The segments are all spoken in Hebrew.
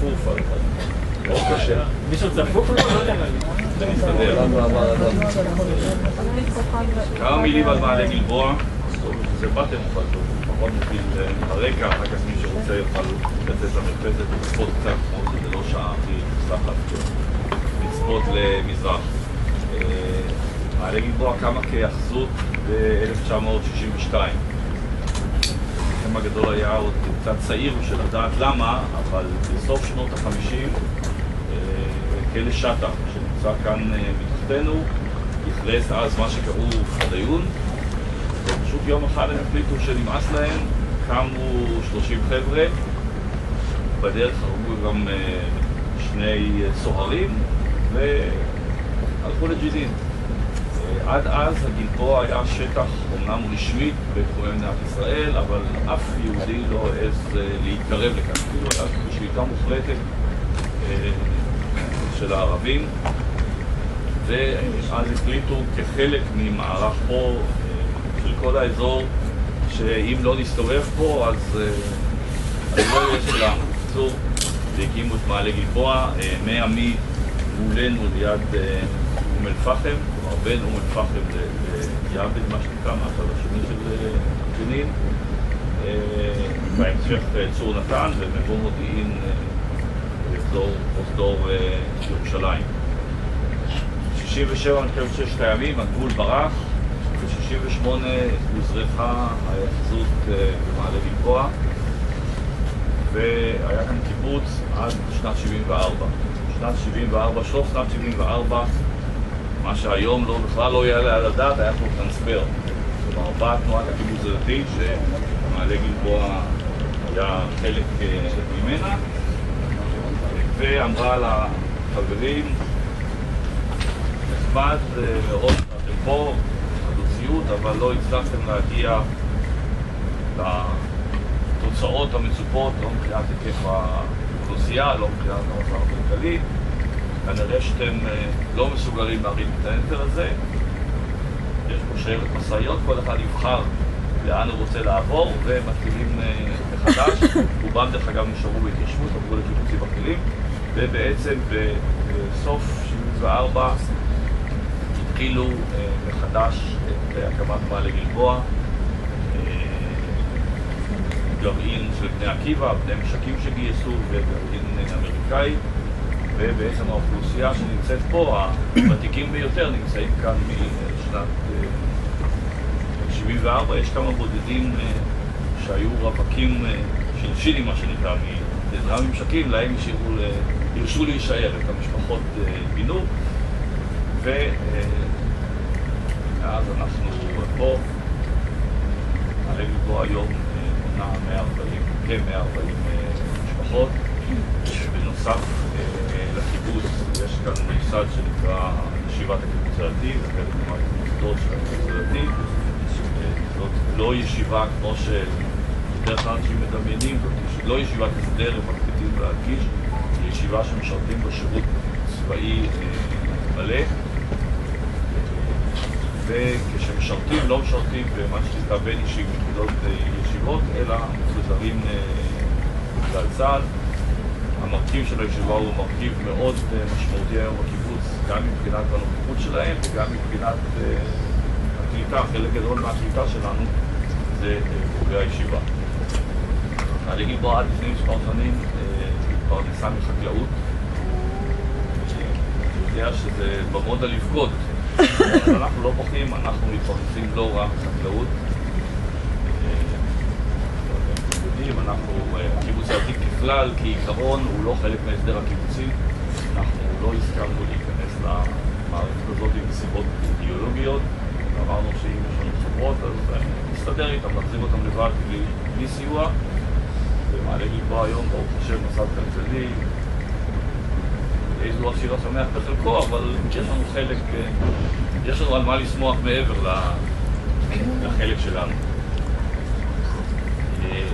צפוף, אבל מאוד קשה. מישהו צפוף? לא. זה מסתדר. כמה מילים על מעלה גלבוע, זה באתם אבל פחות בשביל אה, הרקע, אחר כך מי שרוצה יוכל לצאת למרפסת ולצפות קצת, כמו שזה לא שעה הכי מוצלחת לצפות למזרח. אה, מעלה גלבוע קמה כהאחזות ב-1962. החם הגדול היה עוד קצת צעיר בשביל לדעת למה, אבל בסוף שנות ה-50 כלא שטה, שנמצא כאן אה, מתחתנו, אכלס אז מה שקראו פרדיון, ופשוט יום אחד הם החליטו שנמאס להם, קמו 30 חבר'ה, בדרך הרגו גם אה, שני סוהרים, והלכו לג'נין. עד אז הגלבוע היה שטח אומנם רשמית בתחומי מדינת ישראל, אבל אף יהודי לא העז אה, להתקרב לכאן, כאילו היה בשליטה מוחלטת אה, של הערבים, ואז החליטו כחלק ממערך פה אה, של כל האזור, שאם לא נסתובב פה אז לא יהיה שלנו. בקיצור, והקימו את מעלה גלבוע, אה, מעמי מולנו ליד אום אל-פחם, בין אום אל-פחם ליעבד, מה שנקרא, מהצד השני של אה, ג'נין. אה, בהמשך אה, צור נתן ומבוא מודיעין אה, ירושלים. 67 מלחמת ששת הימים, הגבול ברח, ב-68 הוזרחה ההיאחזות במעלה גלבוע, והיה כאן קיבוץ עד שנת 74. שנת 74, סוף שנת 74, מה שהיום לא, בכלל לא יעלה על הדעת, היה פה טרנספר. כלומר, באה תנועת הקיבוץ הדתי, שמעלה גלבוע היה חלק אה, ממנה, ואמרה לחברים, נחמד אה, מאוד שאתם פה, חלוציות, אבל לא הצלחתם להגיע לתוצאות המצופות, לא מבחינת היקף האוכלוסייה, לא מבחינת המצב הכלכלי. כנראה שאתם אה, לא מסוגלים להרים את הנטל הזה. יש פה שיירת משאיות, כל אחד יבחר לאן הוא רוצה לעבור, ומתחילים אה, מחדש. רובם דרך אגב נשארו בהתיישבות, עברו לקיבוצים אחרים, ובעצם בסוף 74 התחילו אה, מחדש את הקמת מעלה גלבוע, גרעין של בני עקיבא, בני משקים שגייסו וגרעין אמריקאי, ובעצם האוכלוסייה שנמצאת פה, הוותיקים ביותר, נמצאים כאן משנת אה, 74. יש כמה בודדים אה, שהיו רווקים אה, שינשינים, מה שנקרא, מעזרה ממשקים, להם הרשו להישאר, את המשפחות אה, פינו, ומאז אנחנו פה. מעלה גלבוע היום אה, מונה 140, כ-140 משפחות. בנוסף אה, לקיבוץ יש כאן מוסד שנקרא ישיבת הקיבוץ הדתי, זה חלק מהמוסדות של הקיבוץ הדתי. אה, זאת לא ישיבה כמו שבדרך כלל אנשים מדמיינים, זאת לא ישיבת הסדר, הם מקפידים להדגיש, היא ישיבה שמשרתים בשירות צבאי אה, מלא. וכשמשרתים, לא משרתים במה שנקרא בין אה, ישיבות, אלא מפוזרים אה, בכלל צה"ל. המרכיב של הישיבה הוא מרכיב מאוד אה, משמעותי היום בקיבוץ, גם מבחינת הנוכחות שלהם וגם מבחינת אה, הקליטה, חלק גדול מהקליטה שלנו זה אה, בוגרי הישיבה. מעלה גלבוע עד לפני מספר שנים התפרנסה מחקלאות. אני יודע שזה במודה לבגוד, אבל אנחנו לא בוכים, אנחנו מתפרנסים לא רע מחקלאות. אנחנו, הקיבוץ העתיק ככלל, כעיקרון, הוא לא חלק מההסדר הקיבוצי. אנחנו לא הסכמנו להיכנס למערכת הזאת מסיבות אידיאולוגיות. אמרנו שאם יש לנו חברות, אז נסתדר איתם, נחזיר אותם לבד בלי, בלי סיוע. ומעלה גלבוע היום, ברוך השם, מוסד כלכלי. איזו עשיר השמח בחלקו, אבל יש לנו חלק, אה, יש לנו על מה לשמוח מעבר לחלק שלנו.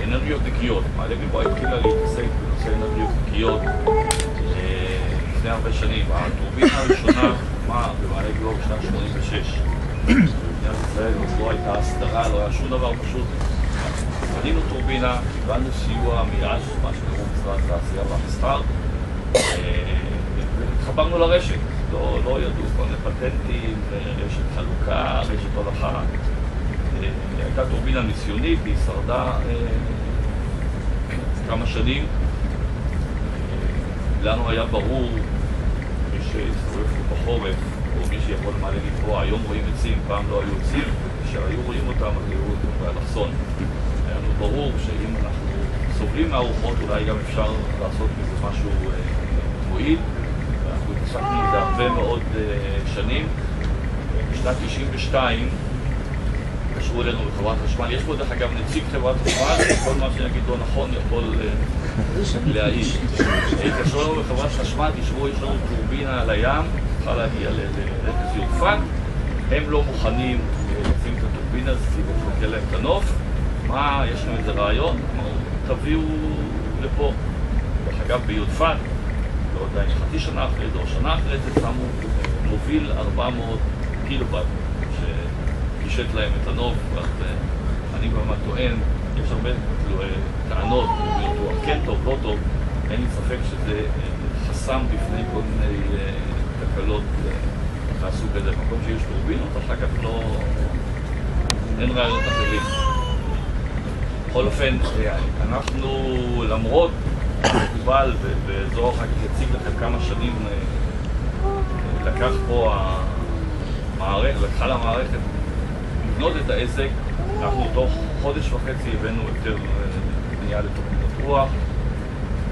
אה, אנרגיות נקיות. מעלה גלבוע התחילה להתעסק בנושא אנרגיות נקיות אה, לפני הרבה שנים. הטורבינה הראשונה הוקמה במעלה גלבוע בשנת 86. במדינת ישראל לא הייתה הסדרה, לא היה שום דבר פשוט. בנינו טורבינה, קיבלנו סיוע מאז, מה שקראו משרד התעשייה והמסחר. והתחברנו לרשת, לא, לא ידעו כל מיני פטנטים, רשת חלוקה, רשת הולכה. הייתה טורבינה ניסיונית, היא שרדה כמה שנים. לנו היה ברור, מי שהסתובב פה בחורף, או מי שיכול למעלה לקבוע, היום רואים עצים, פעם לא היו עצים, כשהיו רואים אותם אז היו באלכסון. היה לנו ברור שאם אנחנו סובלים מהרוחות, אולי גם אפשר לעשות מזה משהו אה, מועיל. ואנחנו התעסקנו בזה הרבה מאוד אה, שנים. בשנת 92' התקשרו אלינו בחברת חשמל. יש פה דרך אגב נציג חברת חשמל, כל מה שאני אגיד לא נכון יכול אה, להעיד. התקשרו אלינו בחברת חשמל, תשמעו, יש לנו טורבינה על הים, צריכה להגיע לרכס יודפת. הם לא מוכנים אה, לשים את הטורבינה הזאת כי לקלקל להם את הנוף. מה, יש לנו איזה רעיון? תביאו לפה. דרך אגב, ביודפת, לא יודע אם חצי שנה אחרי זה או שנה אחרי זה, שמו מוביל 400 קילוואט. פישט להם את הנוף, אז אני כבר טוען, יש הרבה טענות, הוא כן טוב, לא טוב, אין לי ספק שזה חסם בפני כל מיני תקלות מהסוג הזה. במקום שיש טורבינות, אחר כך לא... אין רעיונות אחרים. בכל אופן, אנחנו למרות מקובל, וזו אחר כך יציג לכם כמה שנים לקח פה המערכת, לקחה למערכת לבנות את העסק, אנחנו תוך חודש וחצי הבאנו יותר בנייה לתוכניות רוח.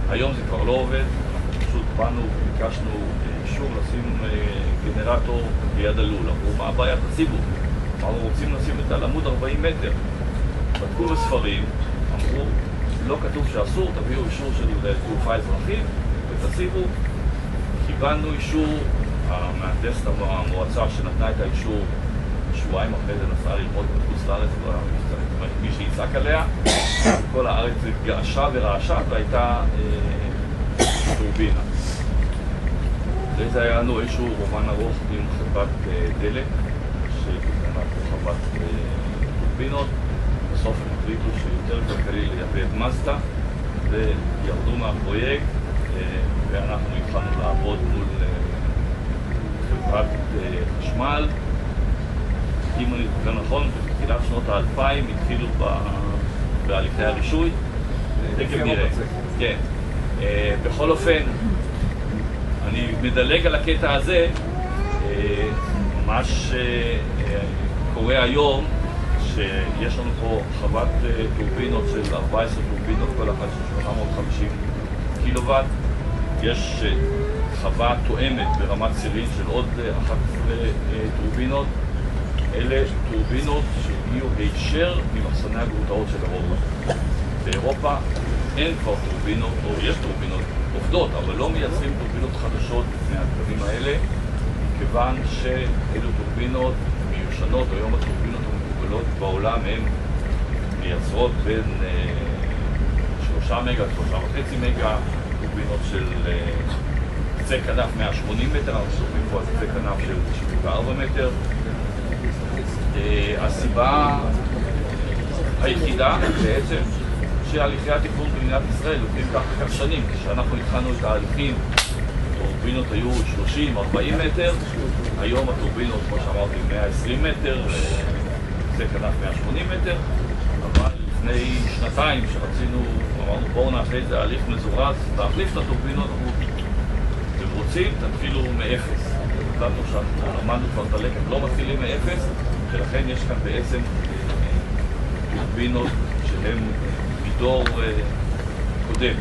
היום זה כבר לא עובד, אנחנו פשוט באנו וביקשנו אישור לשים גנרטור ליד הלול. אמרו, מה הבעיה? תציבו. אמרנו, רוצים לשים את הלמוד 40 מטר. בדקו בספרים, אמרו, לא כתוב שאסור, תביאו אישור של תעופה אזרחית ותציבו. קיבלנו אישור, המהנדסת המועצה שנתנה את האישור שבועיים אחרי זה נסעה ללמוד בחוץ לארץ, מי שיצעק עליה, כל הארץ געשה ורעשה והייתה טורבינה. אחרי זה היה לנו איזשהו רומן ארוך עם חברת דלק, שקנה פה חברת טורבינות. בסוף הם החליטו שיותר כלכלי לייבא את מזדה, וירדו מהפרויקט, ואנחנו התחלנו לעבוד מול חברת חשמל. אם אני זוכר נכון, בתחילת שנות האלפיים התחילו בהליכי הרישוי. תכף נראה. כן. בכל אופן, אני מדלג על הקטע הזה. מה שקורה היום, שיש לנו פה חוות טורבינות של 14 טורבינות, כל אחת של 850 קילוואט. יש חווה תואמת ברמת סירין של עוד 11 טורבינות. אלה טורבינות שהגיעו הישר ממחסני הגרוטאות של אירופה. באירופה אין כבר טורבינות, או יש טורבינות עובדות, אבל לא מייצרים טורבינות חדשות מהקווים האלה, מכיוון שאלו טורבינות מיושנות, היום הטורבינות המקובלות בעולם הן מייצרות בין שלושה מגה, שלושה וחצי מגה, טורבינות של קצה כנף 180 מטר, אנחנו שומעים פה על קצה כנף של 74 מטר. הסיבה היחידה בעצם שהליכי התכנון במדינת ישראל לוקחים כך שנים. כשאנחנו התחלנו את ההליכים, הטורבינות היו 30-40 מטר, היום הטורבינות, כמו שאמרתי, 120 מטר, זה כנף 180 מטר, אבל לפני שנתיים שרצינו, אמרנו בואו נעשה איזה הליך מזורז, להחליף את הטורבינות, אתם רוצים, תתחילו מאפס. למדנו כבר את הלקח, לא מתחילים מאפס, ולכן יש כאן בעצם טורבינות שהן מדור קודם.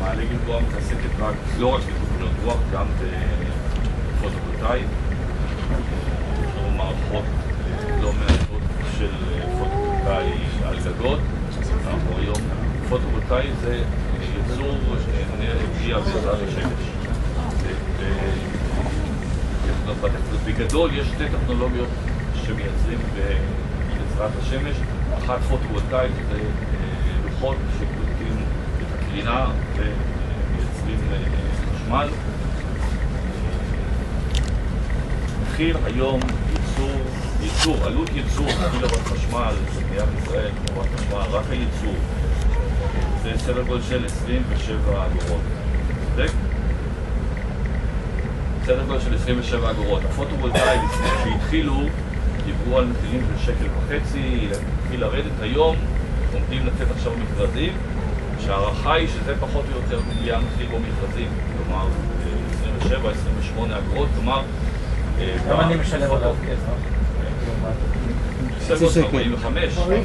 מעלה גלבוע מתעסקת לא רק בטורבינות רוח, גם בפוטו-וולטאי. יש לנו מערכות לא מעטות של פוטו-וולטאי על גגות. אנחנו היום, פוטו-וולטאי זה ייצור אנרגיה בעזרת השמש. בגדול יש שתי טכנולוגיות שמייצרים בעזרת השמש, אחת פוטו-וולטאית זה לוחות שקולטים את הקרינה ומייצרים חשמל. מחיר היום ייצור ייצור, עלות ייצור קילוואט חשמל במדינת ישראל, קילוואט חשמל, רק הייצור, זה סדר גודל של 27 אגורות. סדר גודל של 27 אגורות. הפוטו-וולטאי, לפני שהתחילו, דיברו על מחירים של שקל וחצי, התחיל לרדת. היום, עומדים לצאת עכשיו מכרזים, שההערכה היא שזה פחות או יותר יהיה המחיר במכרזים, כלומר 27-28 אגורות, כלומר... אה, כמה אני משלם עליו כסף? 45, אבל...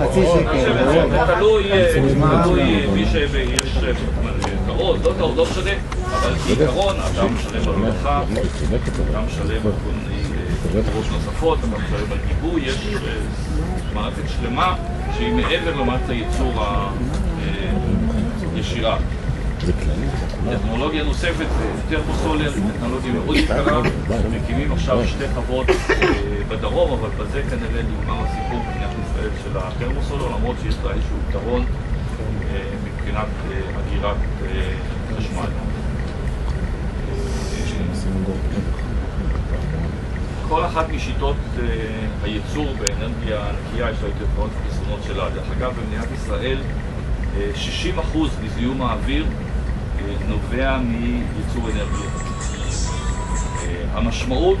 חצי שקל. תלוי, אה, מי שיש קרוב, לא טוב, לא משנה, אבל בעיקרון אדם על הולכה, אדם כל מיני אה, נוספות, אדם משלם על גיבוי, יש אה, מערכת שלמה שהיא מעבר למערכת הייצור הישירה. טכנולוגיה נוספת, טרמוסולר, טכנולוגיה מאוד יקרה, מקימים עכשיו שתי אה, בדרום, אבל בזה כנראה נגמר הסיפור במדינת ישראל של הטרמוסולר, למרות שיש לה איזשהו יתרון אה, מבחינת אה, אגירת חשמל. כל אחת משיטות הייצור באנרגיה נקייה יש לה יתרונות וחסרונות שלה. דרך אגב, במדינת ישראל 60% מזיהום האוויר נובע מייצור אנרגיה. המשמעות,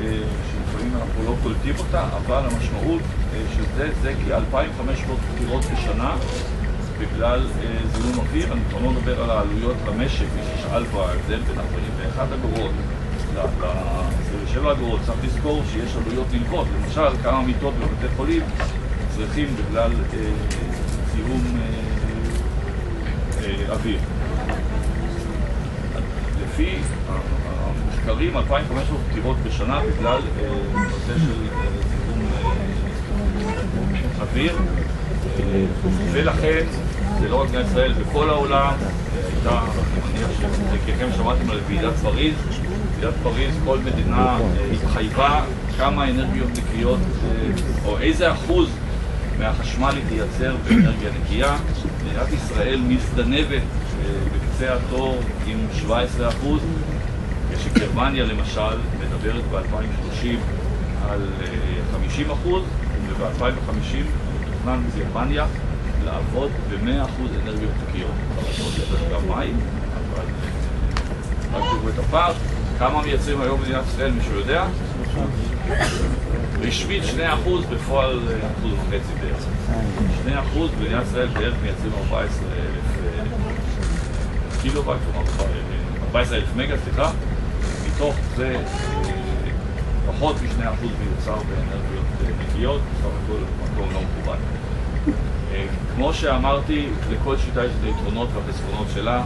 שלפעמים אנחנו לא קולטים אותה, אבל המשמעות של זה זה כ-2,500 פטירות בשנה בגלל זיהום אוויר. אני כבר לא מדבר על העלויות למשק, מי ששאל כבר ההבדל בין 41 אגורות ל-27 אגורות, צריך לזכור שיש עלויות נלוות. למשל, כמה מיטות בבתי חולים צריכים בגלל זיהום אוויר. לפי המחקרים, 2,500 פטירות בשנה בגלל נושא של זיהום אוויר, ולכן זה לא רק במדינת ישראל, בכל העולם הייתה, אני מניח שחלקכם שמעתם על ועידת פריז, ועידת פריז, כל מדינה התחייבה כמה אנרגיות נקיות, או איזה אחוז מהחשמל היא תייצר באנרגיה נקייה. מדינת ישראל מזדנבת בקצה התור עם 17 אחוז, כשגרמניה למשל מדברת ב-2030 על 50 אחוז, וב-2050 מתוכנן בגרמניה לעבוד ב-100 אחוז אנרגיות נקיות. יש גם מים, אבל רק תראו את הפער. כמה מייצרים היום במדינת ישראל, מישהו יודע? רשמית 2% בפועל 1.5% בעצם. 2% במדינת ישראל בערך מייצרים 14,000 קילוואט, כלומר 14,000 מגה, סליחה, מתוך זה פחות מ-2% מיוצר באנרגיות נקיות, בסך הכל מקום לא מכובד. כמו שאמרתי, לכל שיטה יש את היתרונות והחסרונות שלה.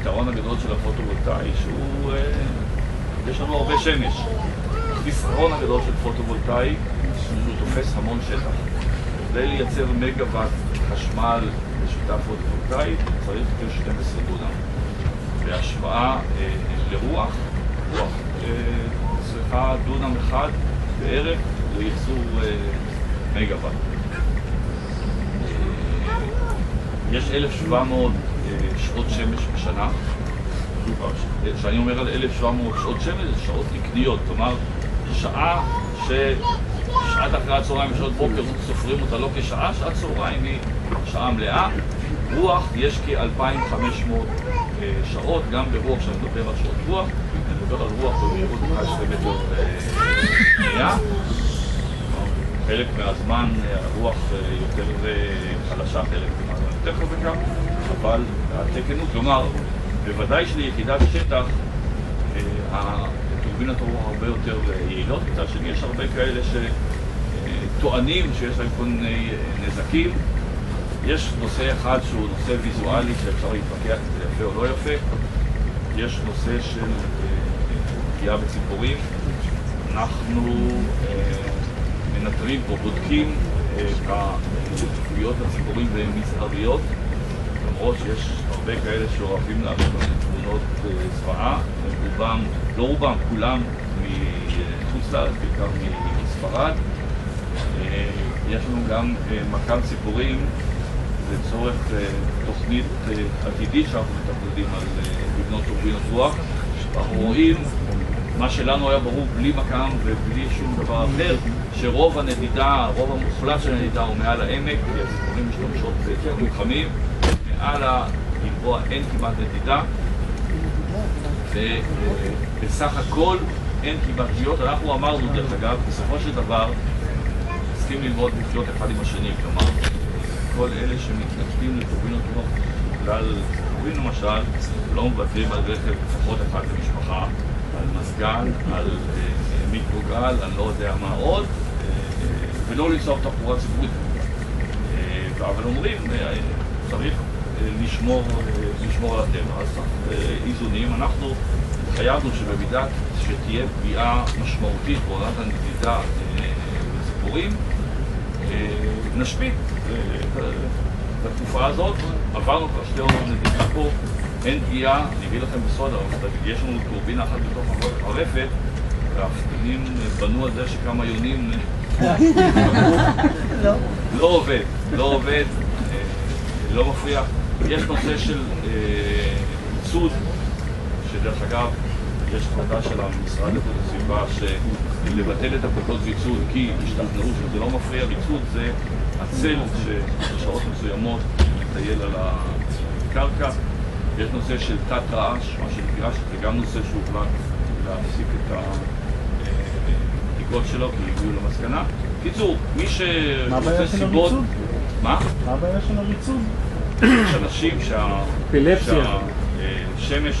היתרון הגדול של הפוטו-וולטאי שהוא, יש לנו הרבה שמש. החיסרון הגדול של פוטו-וולטאי שהוא תופס המון שטח. כדי לייצר מגה-ואט חשמל בשיטה פוטו-וולטאית צריך כ-12 דונם. בהשוואה אה, לרוח, רוח אה, צריכה דונם אחד בערך לייצור אה, מגה-ואט. יש 1,700 שעות שמש בשנה. כשאני אומר על 1,700 שעות שמש, זה שעות תקניות, כלומר, שעה ש... שעת אחרי הצהריים ושעות בוקר סופרים אותה לא כשעה, שעת צהריים היא שעה מלאה. רוח יש כ-2,500 שעות, גם ברוח, כשאני מדבר על שעות רוח, אני מדבר על רוח במהירות 11 מטר שנייה. חלק מהזמן הרוח יותר חלשה, חלק מהזמן יותר חזקה, אבל התקן הוא, כלומר, בוודאי שליחידת שטח הטורבינות הרוח הרבה יותר יעילות, מצד שני יש הרבה כאלה שטוענים שיש להם כל מיני נזקים. יש נושא אחד שהוא נושא ויזואלי שאפשר להתווכח אם זה יפה או לא יפה. יש נושא של פגיעה בציפורים. אנחנו מנטרים או בודקים את הפגיעות לציפורים והן מזעריות, למרות שיש הרבה כאלה שאוהבים לנו תמונות זוועה, רובם, לא רובם, כולם מחוץ לארץ, בעיקר מספרד. יש לנו גם מכ"ם ציפורים לצורך תוכנית עתידית שאנחנו מתכננים על לבנות טורבינות רוח. אנחנו רואים מה שלנו היה ברור בלי מכ"ם ובלי שום דבר אחר, שרוב הנדידה, הרוב המוחלט של הנדידה הוא מעל העמק, כי הציפורים משתמשות בצבעים מעל הגלבוע אין כמעט נדידה, ובסך הכל אין כמעט פגיעות. אנחנו אמרנו, דרך אגב, בסופו של דבר, צריכים ללמוד לחיות אחד עם השני, כלומר, כל אלה שמתנגדים לטורבינות לא בגלל טורבין למשל, לא מוותרים על רכב לפחות אחד למשפחה, על מזגן, על אה, מיקרוגל, אני לא יודע מה עוד, אה, ולא לנסוע בתחבורה ציבורית. אה, אבל אומרים, אה, צריך אה, לשמור, אה, לשמור על הטבע, אז אה, איזונים. אנחנו התחייבנו שבמידה שתהיה פגיעה משמעותית בעונת הנדידה אה, בציפורים, נשבית בתקופה הזאת. עברנו כבר שתי עונות נדידה פה, אין פגיעה, אני אגיד לכם בסוד, יש לנו טורבינה אחת בתוך הרפת, והפתנים בנו על זה שכמה יונים לא. לא עובד, לא עובד, לא מפריע. יש נושא של אה, צוד, שדרך אגב, יש החלטה של המשרד לאיכות הסביבה לבטל את הפליטות ויצוד כי השתכנעו שזה לא מפריע, ויצוד זה הצל שבשעות מסוימות מטייל על הקרקע. יש נושא של תת רעש, מה שנקרא, שזה גם נושא שהוחלט להפסיק את הבדיקות שלו, כי הגיעו למסקנה. קיצור, מי מה הבעיה שרוצה של סיבות... הריצוד? מה? מה הבעיה של הריצוד? יש אנשים. שהשמש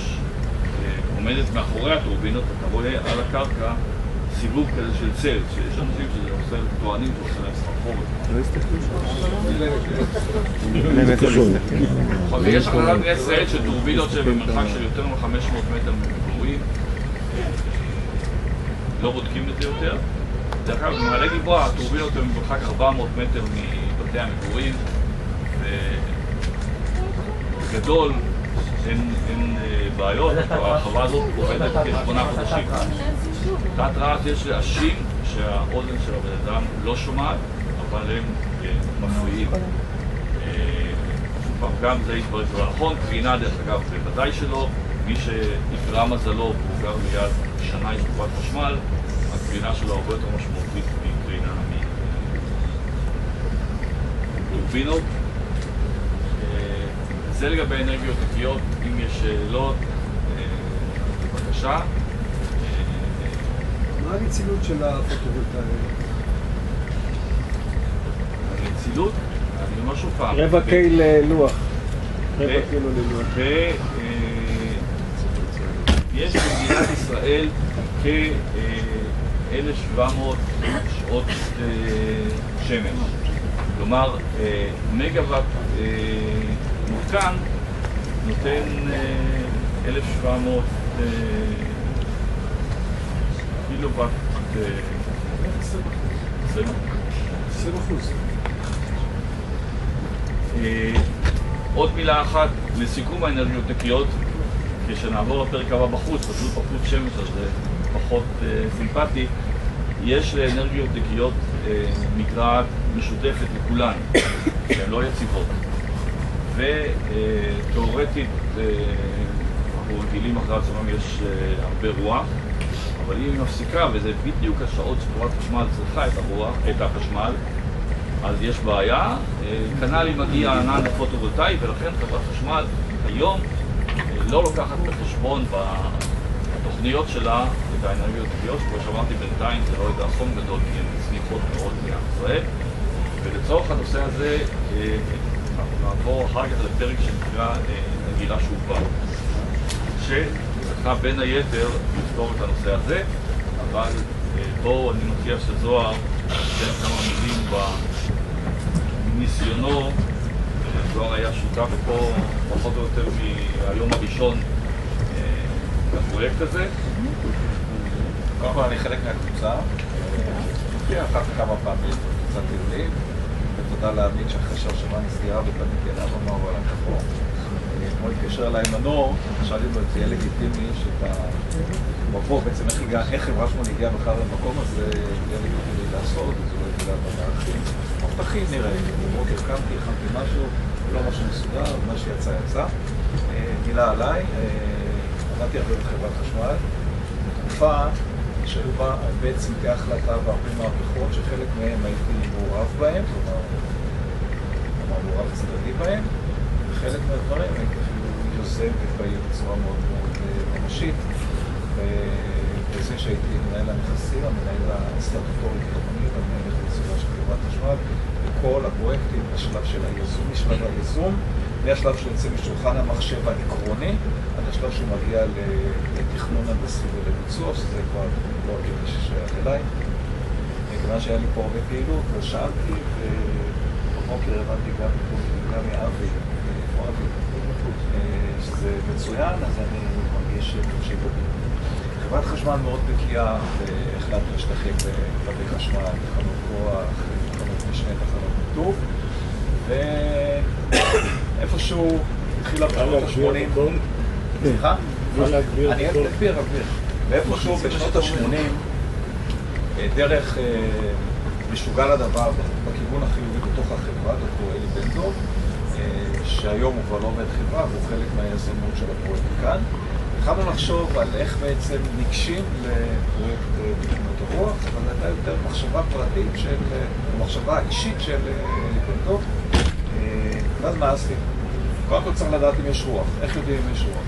אה, עומדת מאחורי הטורבינות, אתה רואה על הקרקע סיבוב כזה של צל, שיש אנשים שזה עושה, טוענים שזה עושה להם סחרחורת. ויש החלטת מדינת ישראל שטורבינות שהן במרחק של יותר מ-500 מטר ממקורים, לא בודקים את זה יותר. דרך אגב, במעלה גלבוע הטורבינות הן במרחק 400 מטר מבתי המגורים, ובגדול אין, אין אה, בעיות, ההרחבה הזאת עובדת כשמונה חודשים. תת רעש יש רעשים שהאוזן של הבן אדם לא שומעת, אבל הם אה, מפריעים. אה, שוב פעם, גם זה התברר נכון, קרינה דרך אגב בוודאי שלא, מי שאיתרע מזלו והוא גר ליד שנה עם תקופת חשמל, הקרינה שלו הרבה יותר משמעותית מקרינה מטורבינות. אה, זה לגבי אנרגיות נקיות, אם יש שאלות, אה, בבקשה. אה, מה הנצילות של הפוטו-וולטאי? הנצילות, אני אומר שוב פעם, רבע קיי ללוח. רבע ו- קילו ללוח. ו- אה, יש במדינת ישראל כ-1,700 שעות אה, שמש. כלומר, אה, מגוואט מותקן נותן אה, 1,700 אה, קילוואט. אה, בסדר? 20 אחוז. אה, עוד מילה אחת לסיכום האנרגיות נקיות, כשנעבור לפרק הבא בחוץ, פשוט בחוץ שמש אז זה פחות סימפטי, יש לאנרגיות נקיות מקרעת משותפת לכולן, שהן לא יציבות. ותאורטית, אה, אנחנו רגילים אחרי הצהריים יש אה, הרבה רוח, אבל היא מפסיקה, וזה בדיוק השעות שחברת חשמל צריכה את הרוח, את החשמל, אז יש בעיה. אה, כנ"ל אם מגיע ענן פוטו-וולטאי, ולכן חברת חשמל היום אה, לא לוקחת בחשבון בתוכניות שלה את האנרגיות הטבעיות, כמו שאמרתי בינתיים זה לא איזה אסון גדול, כי הן צניחות מאוד במדינת ישראל. ולצורך הנושא הזה אה, אנחנו נעבור אחר כך לפרק שנקרא אה, הגירה שהובא, שצריכה בין היתר לפתור את הנושא הזה, אבל אה, בואו, אני מציע שזוהר ייתן כמה מילים בניסיונו, אה, זוהר היה שותף פה פחות או יותר מהיום הראשון לפרויקט הזה. קודם כל אני חלק מהקבוצה, מופיע אחת כמה פעמים בקבוצת טיולים, ותודה לעמית שאחרי שהרשימה נסגרה ופניתי אליו אמר וואלה כחור. אתמול התקשר אליי מנור, שאלתי זה יהיה לגיטימי שאתה מבוא, בעצם איך הגע- איך חברה שמונה הגיעה בכלל למקום הזה, יהיה לגיטימי לעשות, הוא לא ידע במערכים. מבטחים נראה, בבוקר קמתי, הכנתי משהו, לא משהו מסודר, מה שיצא יצא. אה, מילה עליי, אה, עבדתי הרבה בחברת חשמל, תקופה שהיו בה בעצם כהחלטה בהרבה מהפכות, שחלק מהן הייתי מעורב בהן, כלומר מעורב צדדי בהן, וחלק מהדברים הייתי אפילו יוזם ופעיל בצורה מאוד מאוד אה, ממשית. בזה שהייתי מנהל הנכסים, המנהל הסטטוטורי תכנוני והמנהל הסביבה של חברת חשמל, וכל הפרויקטים בשלב של היזום, משלב היזום, מהשלב שהוא יוצא משולחן המחשב העקרוני, עד השלב שהוא מגיע לתכנון הנדסי ולביצוע, שזה כבר לא הקטע ששייך אליי. כיוון שהיה לי פה הרבה פעילות, אז שאלתי, ובבוקר הבנתי גם גם מאבי, אה, שזה מצוין, אז אני מרגיש תקשיבו לי. חברת חשמל מאוד בקיאה, והחלטנו להשתחרר בקווי חשמל, תחנות כוח, תחנות משנה, תחנות ניתוב, ואיפשהו התחילה בשנות ה-80, סליחה? אני אגביר, אגביר. ואיפשהו בשנות ה-80, דרך אה, משוגע לדבר בכיוון החיובי החברה, דוקטור אלי בן דב, אה, שהיום הוא כבר לא עובד חברה, והוא חלק מהיזמות של הפרויקט כאן. התחלנו לחשוב על איך בעצם ניגשים לפרויקט אה, תכנון הרוח, אבל הייתה יותר מחשבה פרטית של, או מחשבה אישית של אלי בן דב. ואז מה עשיתי? קודם כל צריך לדעת אם יש רוח. איך יודעים אם יש רוח?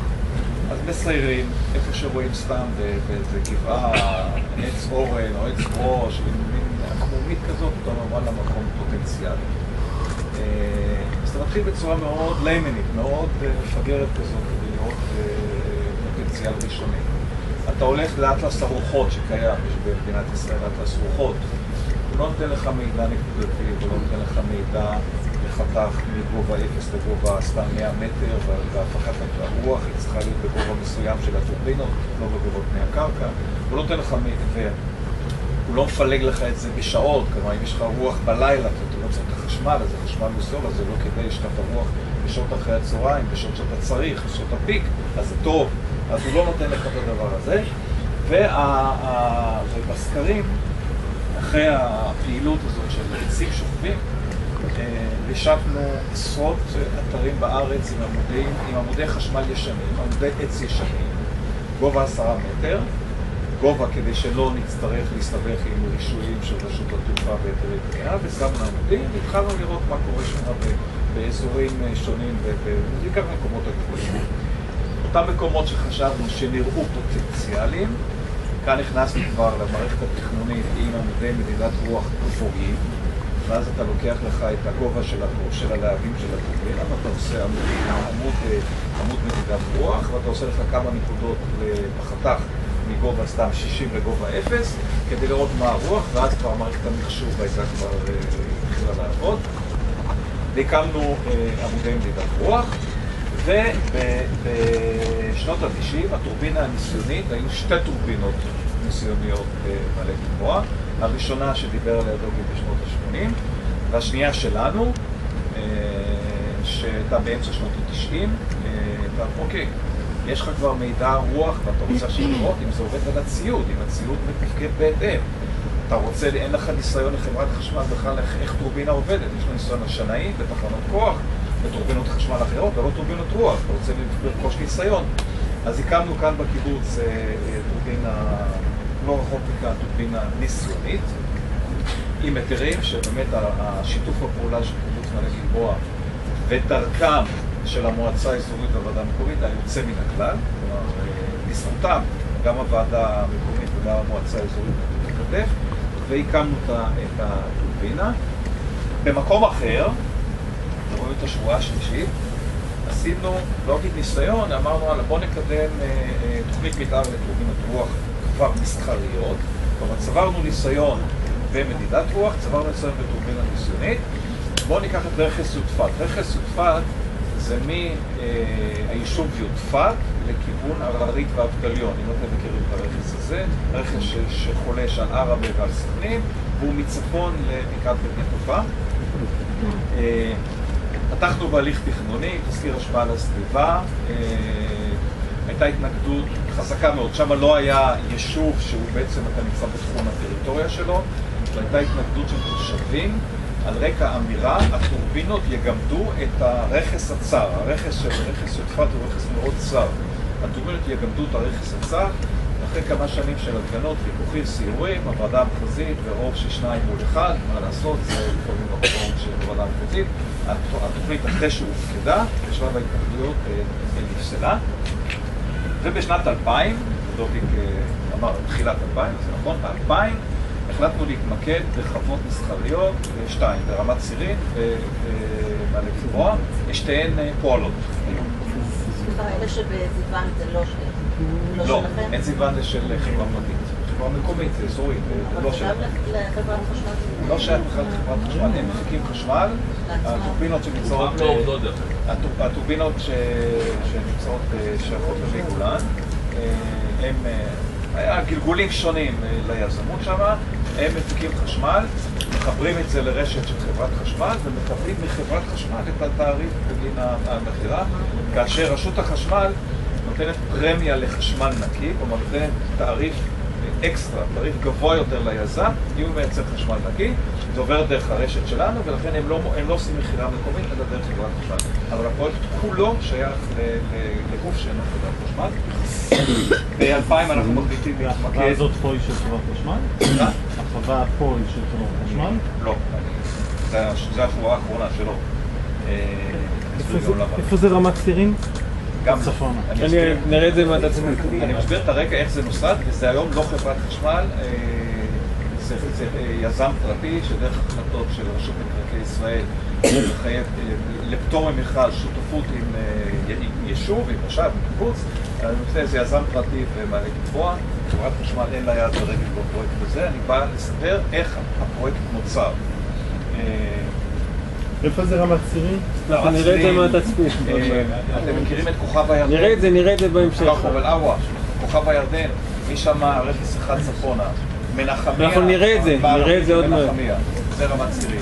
אז מסיירים, איפה שרואים סתם באיזה גבעה, עץ אורן או עץ ראש, מין עקמומית כזאת, אתה אומר, וואלה, מקום פוטנציאלי. אז אתה מתחיל בצורה מאוד ליימנית, מאוד מפגרת כזאת, כדי לראות פוטנציאל ראשוני. אתה הולך לאטלס הרוחות שקיים, יש במדינת ישראל אטלס רוחות. הוא לא נותן לך מידע נקודתי, הוא לא נותן לך מידע לחתך מגובה 0 לגובה סתם 100 מטר, והפחת הרוח היא צריכה להיות בגובה מסוים של הטורבינות, לא בגובה פני הקרקע. הוא לא נותן לך מידע, והוא לא מפלג לך את זה בשעות, כלומר אם יש לך רוח בלילה, אתה צריך את החשמל, אז החשמל מוזול, אז זה לא כדאי שאתה הרוח בשעות אחרי הצהריים, בשעות שאתה צריך, בשעות הפיק, אז זה טוב, אז הוא לא נותן לך את הדבר הזה. ובסקרים, אחרי הפעילות הזאת של עצים שוכבים, השקנו עשרות אתרים בארץ עם עמודים, עם עמודי חשמל ישנים, עמודי עץ ישנים, גובה עשרה מטר, גובה כדי שלא נצטרך להסתבך עם רישויים של רשות התעופה והיתרי בנייה, ושמנו עמודים, והתחלנו לראות מה קורה שם באזורים שונים, ובעיקר במקומות הגבוהים. אותם מקומות שחשבנו שנראו פוטנציאליים, כאן נכנסנו כבר למערכת התכנונית עם עמודי מדידת רוח גבוהים, ואז אתה לוקח לך את הגובה של, של הלהבים של הטורבינה, ואתה עושה עמוד, עמוד, עמוד מדידת רוח, ואתה עושה לך כמה נקודות בחתך מגובה סתם 60 לגובה 0, כדי לראות מה הרוח, ואז כבר מערכת המחשוב הייתה כבר התחילה לעבוד. והקמנו עמודי מדידת רוח, ובשנות ה-90 הטורבינה הניסיונית, היו שתי טורבינות ניסיוניות במעלה גלבוע. הראשונה שדיבר עליה דוגי בשנות ה-80, והשנייה שלנו, שהייתה באמצע שנות ה-90, אוקיי, יש לך כבר מידע רוח ואתה רוצה עכשיו אם זה עובד על הציוד, אם הציוד מתפקד בהתאם. אתה רוצה, אין לך ניסיון לחברת חשמל בכלל איך טורבינה עובדת, יש לך ניסיון השנאי בתחנות כוח, בטורבינות חשמל אחרות, אבל לא טורבינות רוח, אתה רוצה לרכוש ניסיון. אז הקמנו כאן בקיבוץ טורבינה לא רחוק מכאן טורבינה ניסיונית, עם היתרים שבאמת השיתוף הפעולה של קיבוץ מעלה גלבוע ודרכם של המועצה האזורית והוועדה המקומית היה יוצא מן הכלל, כלומר, בזכותם גם הוועדה המקומית וגם המועצה האזורית תקדף, והקמנו את הטורבינה. במקום אחר, אתם רואים את השבועה השלישית, עשינו, לא אגיד ניסיון, אמרנו, בואו נקדם תוכנית מתאר לטורבינות רוח כבר מסחריות, כלומר צברנו ניסיון במדידת רוח, צברנו ניסיון בטורבינה ניסיונית. בואו ניקח את רכס יודפת. רכס יודפת זה מהיישוב יודפת לכיוון הררית ואבטליון, אם אתם מכירים את הרכס הזה, רכס שחולש על ערבה ועל סכנין, והוא מצפון לבקעת בית נטופה. פתחנו בהליך תכנוני, תזכיר השפעה על הסביבה, הייתה התנגדות חזקה מאוד, שם לא היה יישוב שהוא בעצם, אתה נמצא בתחום הטריטוריה שלו, והייתה התנגדות של תושבים על רקע אמירה, הטורבינות יגמדו את הרכס הצר, הרכס של רכס יודפת הוא רכס מאוד צר, הטורבינות יגמדו את הרכס הצר, אחרי כמה שנים של הפגנות, ויכוחים, סיורים, הוועדה המחוזית ברוב של שניים מול אחד, מה לעשות, זה לפעמים המקום של הוועדה המחוזית. הת- התוכנית אחרי שהופקדה, בשלב ההתנגדויות אה, נפסלה. ובשנת 2000, דוביק אה, אמר תחילת 2000, זה נכון, ב-2000 החלטנו להתמקד בחוות מסחריות, אה, שתיים, ברמת צירין ומעלה גלבוע, שתיהן אה, פועלות. סליחה, אלה שבזיוון זה לא שלכם? לא, שלכם? אין זיוון זה של חברה פרטית, חברה מקומית, זה אזורית, זה אבל לא חשמל? לא שייך בכלל לחברת חשמל, הם מפיקים חשמל, הטורבינות שנמצאות, לא הטורבינות שנמצאות אה, שייכות למי גולן, אה, הם, אה, היה גלגולים שונים אה, ליזמות שם, הם מפיקים חשמל, מחברים את זה לרשת של חברת חשמל ומקבלים מחברת חשמל את התעריף בגין המכירה, כאשר רשות החשמל נותנת פרמיה לחשמל נקי, כלומר נותנת תעריף אקסטרה, תעריף גבוה יותר ליזם, אם הוא מייצר חשמל נקי, זה עובר דרך הרשת שלנו, ולכן הם לא, הם לא עושים מכירה מקומית, אלא דרך חברת חשמל. אבל הפרויקט כולו שייך לגוף שאינו חברת חשמל. ב-2000 אנחנו מחליטים להתמקד... הזאת פה היא של חברת חשמל? החווה פה היא של חברת חשמל? לא, אני- זה ה- זה השבועה האחרונה שלו. אה, איפה זה- רמת צירים? גם צפונה. אני. נראה את זה מהצד עצמי. אני מסביר את הרקע, איך זה נוסד, וזה היום לא חברת חשמל, אה, זה, אה, יזם פרטי שדרך החלטות של רשות מקרקעי ישראל מחייב אה, לפטור ממכרז שותפות עם יישוב, עם מושב, עם קיבוץ. זה יזם פרטי ומעלה גלבוע, חברת חשמל אין לה יד ברגל בפרויקט הזה, אני בא לספר איך הפרויקט נוצר. איפה זה רמת צירים? אנחנו נראה את זה מהתצפית. אה, אתם מכירים את כוכב הירדן? נראה את זה, נראה את זה בהמשך. כוכב אל עווה, כוכב הירדן, משם רכס אחד צפונה, מנחמיה, אנחנו נראה את זה, נראה את זה עוד מעט. זה רמת צירים.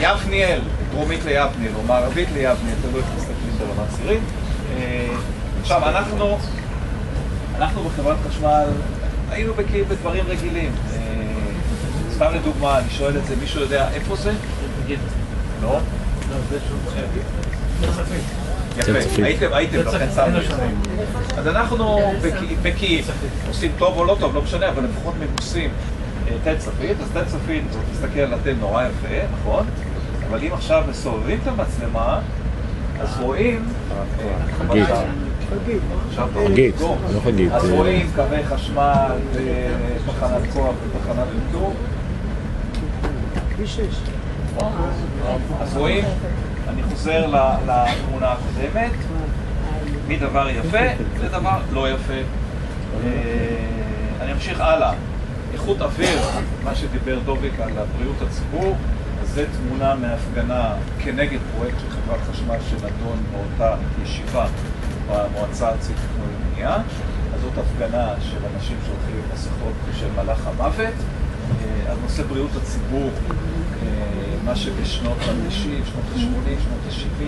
יבניאל, דרומית ליבניאל, או מערבית ליבניאל, תלוי איך מסתכלים ברמת צירים. אה, עכשיו, אנחנו, אנחנו בחברת חשמל היינו בקיאים בדברים רגילים. אה, סתם לדוגמה, אני שואל את זה, מישהו יודע איפה זה? לא? יפה, הייתם, הייתם, לכן שמנו. אז אנחנו בקי- בקיאים, עושים טוב או לא טוב, לא משנה, אבל לפחות מנוסים אה, תל צפית, אז תל צפית, תסתכל על התל נורא יפה, נכון? אבל אם עכשיו מסובבים את המצלמה, אז רואים... אה, חגית. חגית. לא חגית, אז אה. רואים קווי חשמל ותחנת כוח ותחנת ניטור. אז רואים, אני חוזר לתמונה הקודמת, מדבר יפה לדבר לא יפה. אה, אני אמשיך הלאה. איכות אוויר, מה שדיבר דוביק על בריאות הציבור, זה תמונה מהפגנה כנגד פרויקט של חברת חשמל שנדון באותה ישיבה במועצה הארצית לתכנון ובנייה. אז זאת הפגנה של אנשים שהולכים עם מסכות של מלאך המוות. אה, על נושא בריאות הציבור, מה שבשנות ה-90, שנות ה-80, שנות ה-70,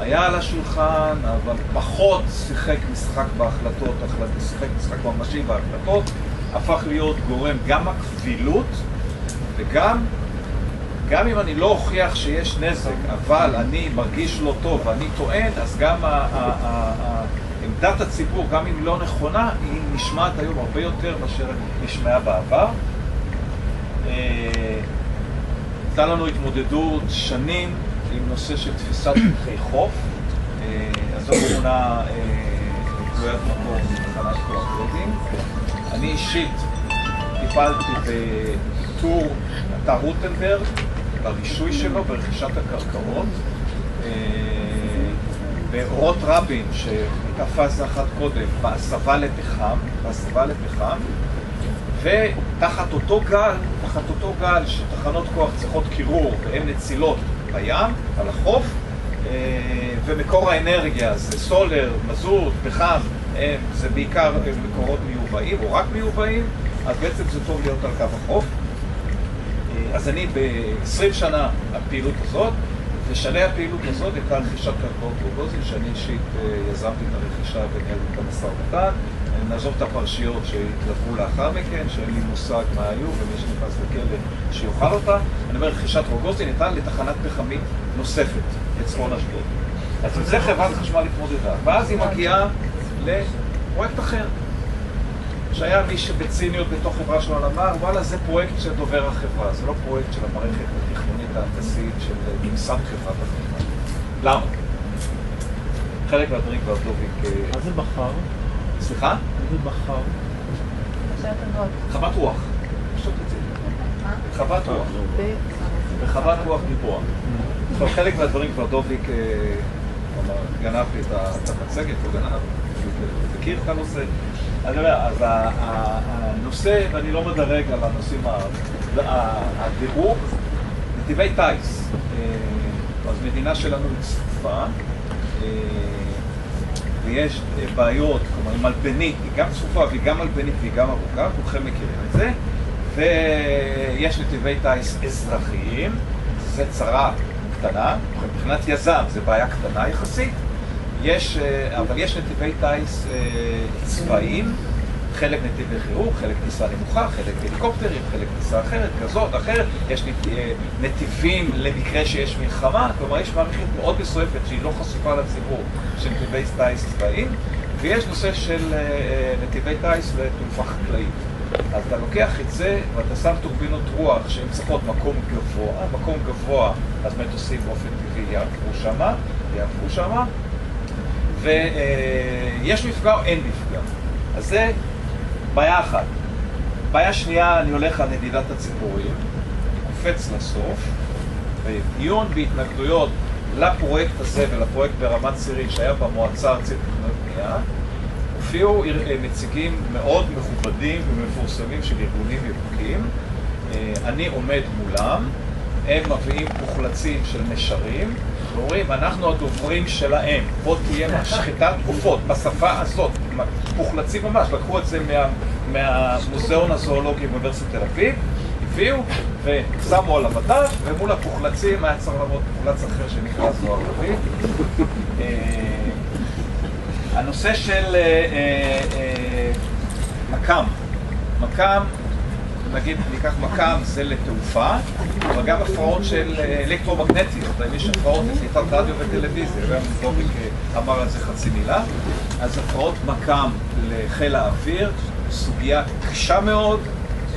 היה על השולחן, אבל פחות שיחק משחק בהחלטות, החלט, שיחק משחק ממשי בהחלטות, הפך להיות גורם גם הקבילות וגם, גם אם אני לא אוכיח שיש נזק, אבל אני מרגיש לא טוב ואני טוען, אז גם עמדת הציבור, גם אם היא לא נכונה, היא נשמעת היום הרבה יותר מאשר נשמעה בעבר. הייתה לנו התמודדות שנים עם נושא של תפיסת שטחי חוף. אה, אז זו תמונה אה, תלוית מקום מתחנת כוח רדינג. אני אישית טיפלתי באיתור אתר רוטנברג, ברישוי שלו, ברכישת הקרקעות. אה, באורות רבין, שהייתה פאזה אחת קודם, בהסבה לפחם, בהסבה לפחם, ותחת אותו גל, תחת אותו גל שתחנות כוח צריכות קירור והן נצילות בים, על החוף, אה, ומקור האנרגיה זה סולר, מזוט, פחם, זה בעיקר אה, מקורות מיובאים או רק מיובאים, אז בעצם זה טוב להיות על קו החוף. אה, אז אני ב-20 שנה הפעילות הזאת, ושלהי הפעילות הזאת הייתה רכישת קרקעות רוגוזין, שאני אישית יזמתי את הרכישה וניהלתי את המשא ומתן. אה, נעזוב את הפרשיות שהתלוו לאחר מכן, שאין לי מושג מה היו, ומי שנכנס לכלא שיאכל אותה. אני אומר, רכישת רוגוזין ניתן לתחנת פחמית נוספת, בצפון אשדוד. אז עם זה חברת חשמל התמודדה, ואז היא מגיעה לפרויקט אחר, שהיה מי שבציניות בתוך חברה שלו אמר, וואלה, זה פרויקט של דובר החברה, זה לא פרויקט של המערכת התכנונית ההנדסית של ממסד חברת החברה. למה? חלק מהדברים כבר. אה, מה זה בחר? סליחה? זה בחר? חוות רוח. פשוט את זה. חוות רוח. וחוות רוח דיבוע. עכשיו, חלק מהדברים כבר דוביק אה, אמר, גנב לי את המצגת, הוא גנב, הוא מכיר את הנושא. אני אומר, אז ה- ה- הנושא, ואני לא מדרג על הנושאים, ה- ה- הדירוג, נתיבי טיס. אה, אז מדינה שלנו היא צפופה, אה, ויש אה, בעיות, כלומר היא מלבנית, היא גם צפופה והיא גם מלבנית והיא גם ארוכה, כולכם מכירים את זה, ויש נתיבי טיס אזרחיים, זה צרה קטנה, מבחינת יזם זה בעיה קטנה יחסית, יש, אה, אבל יש נתיבי טיס אה, צבאיים, חלק נתיבי חירום, חלק טיסה נמוכה, חלק הליקופטרים, חלק טיסה אחרת, כזאת, אחרת, יש אה, נתיבים למקרה שיש מלחמה, כלומר יש מערכת מאוד מסועפת שהיא לא חשופה לציבור של נתיבי טיס צבאיים, ויש נושא של אה, אה, נתיבי טיס לתעופה חקלאית. אז אתה לוקח את זה ואתה שם טורבינות רוח שהן צריכות מקום גבוה, מקום גבוה, אז מטוסים באופן טבעי יעברו שמה, יעברו שמה, ויש מפגע או אין מפגע. אז זה בעיה אחת. בעיה שנייה, אני הולך על נדידת הציפורים, קופץ לסוף, בדיון בהתנגדויות לפרויקט הזה ולפרויקט ברמת צירית שהיה במועצה הארצית לתכנון ובנייה, הופיעו אה, נציגים מאוד מכובדים ומפורסמים של ארגונים ירוקים. אה, אני עומד מולם, הם מביאים מוחלצים של נשרים, ואומרים, אנחנו הדוברים שלהם, פה תהיה משחטת עופות, בשפה הזאת, מוחלצים ממש, לקחו את זה מה, מהמוזיאון הזואולוגי באוניברסיטת תל אביב, הביאו ושמו על המדף, ומול הפוחלצים היה צריך לעמוד מוחלץ אחר שנקרא זוהר רביב. אה, הנושא של אה, אה, מקם, מקם, נגיד ניקח מקם זה לתעופה, אבל גם הפרעות של אה, אלקטרומגנטיות, יש הפרעות לקליטת רדיו וטלוויזיה, גם דוביק אה, אמר על זה חצי מילה, אז הפרעות מקם לחיל האוויר, סוגיה קשה מאוד,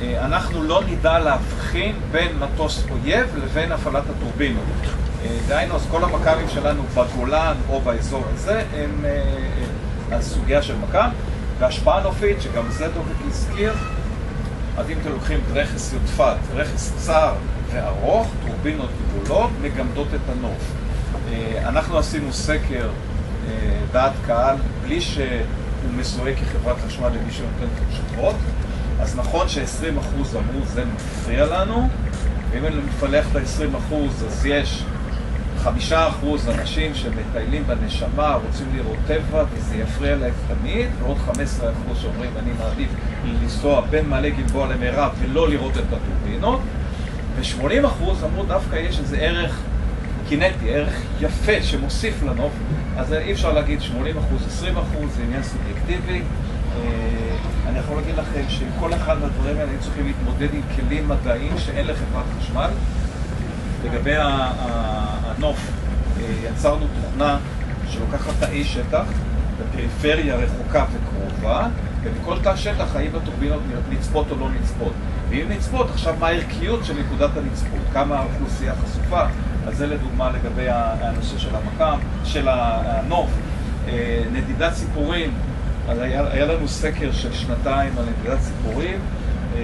אה, אנחנו לא נדע להבחין בין מטוס אויב לבין הפעלת הטורבינות. דהיינו, אז כל המכ"מים שלנו בגולן או באזור הזה הם הסוגיה של מכ"ם, והשפעה נופית, שגם זה דוביק הזכיר, אז אם אתם לוקחים רכס יודפת, רכס צר וארוך, טורבינות גדולות, מגמדות את הנוף. אה, אנחנו עשינו סקר אה, דעת קהל, בלי שהוא מזוהה כחברת חשמל למי שנותן תשובות, אז נכון ש-20% אמרו זה מפריע לנו, ואם אני מפלח את ה-20% אז יש חמישה אחוז אנשים שמטיילים בנשמה, רוצים לראות טבע וזה יפריע להם תמיד, ועוד 15 אחוז שאומרים אני מעדיף לנסוע בין מעלה גלבוע למירב ולא לראות את הטורבינות, ו-80 אחוז אמרו דווקא יש איזה ערך קינטי, ערך יפה שמוסיף לנוף, אז אי אפשר להגיד 80 אחוז, 20 אחוז, זה עניין סובייקטיבי. אה, אני יכול להגיד לכם שעם כל אחד מהדברים האלה צריכים להתמודד עם כלים מדעיים שאין לחברת חשמל. לגבי ה- הנוף, אה, יצרנו תוכנה שלוקחת תאי שטח בפריפריה רחוקה וקרובה, ובכל תא שטח האם הטורבינות נצפות או לא נצפות. ואם נצפות, עכשיו מה הערכיות של נקודת הנצפות, כמה האוכלוסייה חשופה, אז זה לדוגמה לגבי הנושא של המקם, של הנוף. אה, נדידת ציפורים, אז היה, היה לנו סקר של שנתיים על נדידת ציפורים, אה,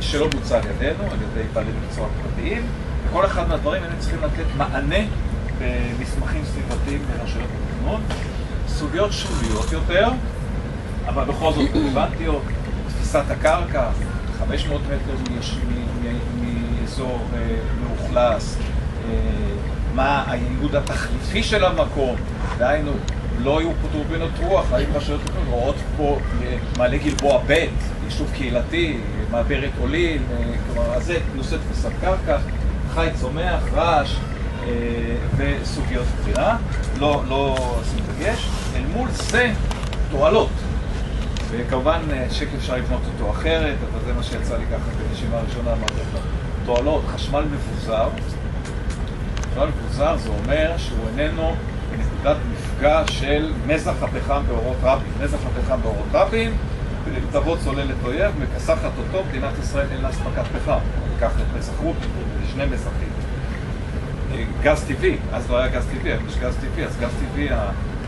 שלא בוצע על ידינו, על ידי בעלי מקצוע פרטיים, וכל אחד מהדברים היינו צריכים לתת מענה במסמכים סביבתיים לרשויות התכנון. סוגיות שוליות יותר, אבל בכל זאת רלוונטיות, תפיסת הקרקע, 500 מטר מאזור אה, מאוכלס, אה, מה הייעוד התחליפי של המקום, דהיינו, לא יהיו פה טורבינות רוח, האם רשויות התכנון. רואות פה אה, מעלה גלבוע ב', יישוב קהילתי, מעברת עולים, כלומר, אז זה נושא תפיסת קרקע, חי צומח, רעש אה, וסוגיות בחירה, לא, לא עושים דגש, אל מול זה תועלות. וכמובן אה, שקף אפשר לבנות אותו אחרת, אבל זה מה שיצא לי ככה בנשימה הראשונה, אמרתי לך, תועלות, חשמל מבוזר. חשמל מבוזר זה אומר שהוא איננו בנקודת מפגע של מזח הפחם באורות רבין. מזח הפחם באורות כדי תבוא צוללת אויב, מכסחת אותו, מדינת ישראל אין לה אספקת פחם. ניקח את מזכרות, זה שני מזכים. אה, גז טבעי, אז לא היה גז טבעי, היום יש גז טבעי, אז גז טבעי,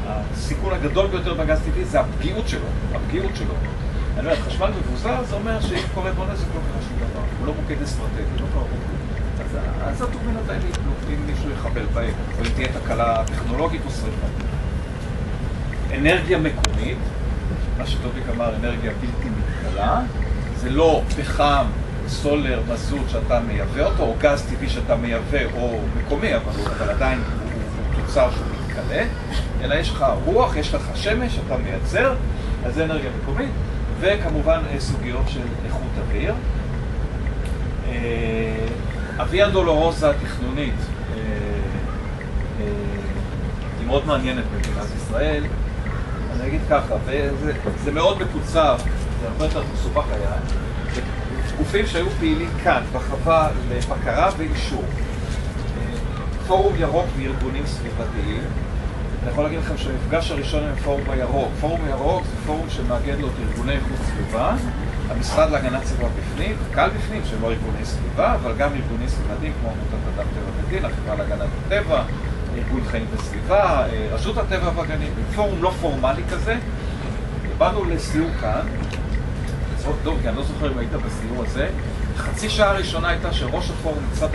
הסיכון הגדול ביותר בגז טבעי זה הפגיעות שלו, הפגיעות שלו. אני אומר, חשמל מבוזר זה אומר שאם קורה בו נזק לא קרה שום דבר, הוא לא מוקד אסטרטגי, לא קרה בו. אז, הטורבינות האלה יפלו, אם מישהו יחבל בהם, או אם תהיה תקלה טכנולוגית או שרפה. אנרגיה מקומית, מה שטוביק אמר, אנרגיה בלתי מתכלה, זה לא פחם, סולר, מזוט שאתה מייבא אותו, או גז טבעי שאתה מייבא, או מקומי, אבל, אבל עדיין הוא, תוצר שהוא מתכלה, אלא יש לך רוח, יש לך שמש שאתה מייצר, אז זה אנרגיה מקומית, וכמובן אה, סוגיות של איכות אוויר. אה, הוויה דולורוזה התכנונית אה, היא מאוד מעניינת במדינת ישראל. אני אגיד ככה, וזה זה מאוד מקוצר, זה הרבה יותר מסובך היה. גופים שהיו פעילים כאן, בחווה לבקרה ואישור. פורום ירוק וארגונים סביבתיים. אני יכול להגיד לכם שהמפגש הראשון עם פורום הירוק, פורום הירוק זה פורום שמאגד לו את ארגוני איכות סביבה, המשרד להגנת סביבה בפנים, קל בפנים שהם לא ארגוני סביבה, אבל גם ארגונים סביבתיים כמו עמותת אדם טבע ודין, החברה להגנת הטבע, ארגון חיים וסביבה, אה, רשות הטבע והגנים, פורום לא פורמלי כזה. באנו לסיור כאן, לצחוק דוב, כי אני לא זוכר אם היית בסיור הזה, חצי שעה הראשונה הייתה שראש הפורום, מצד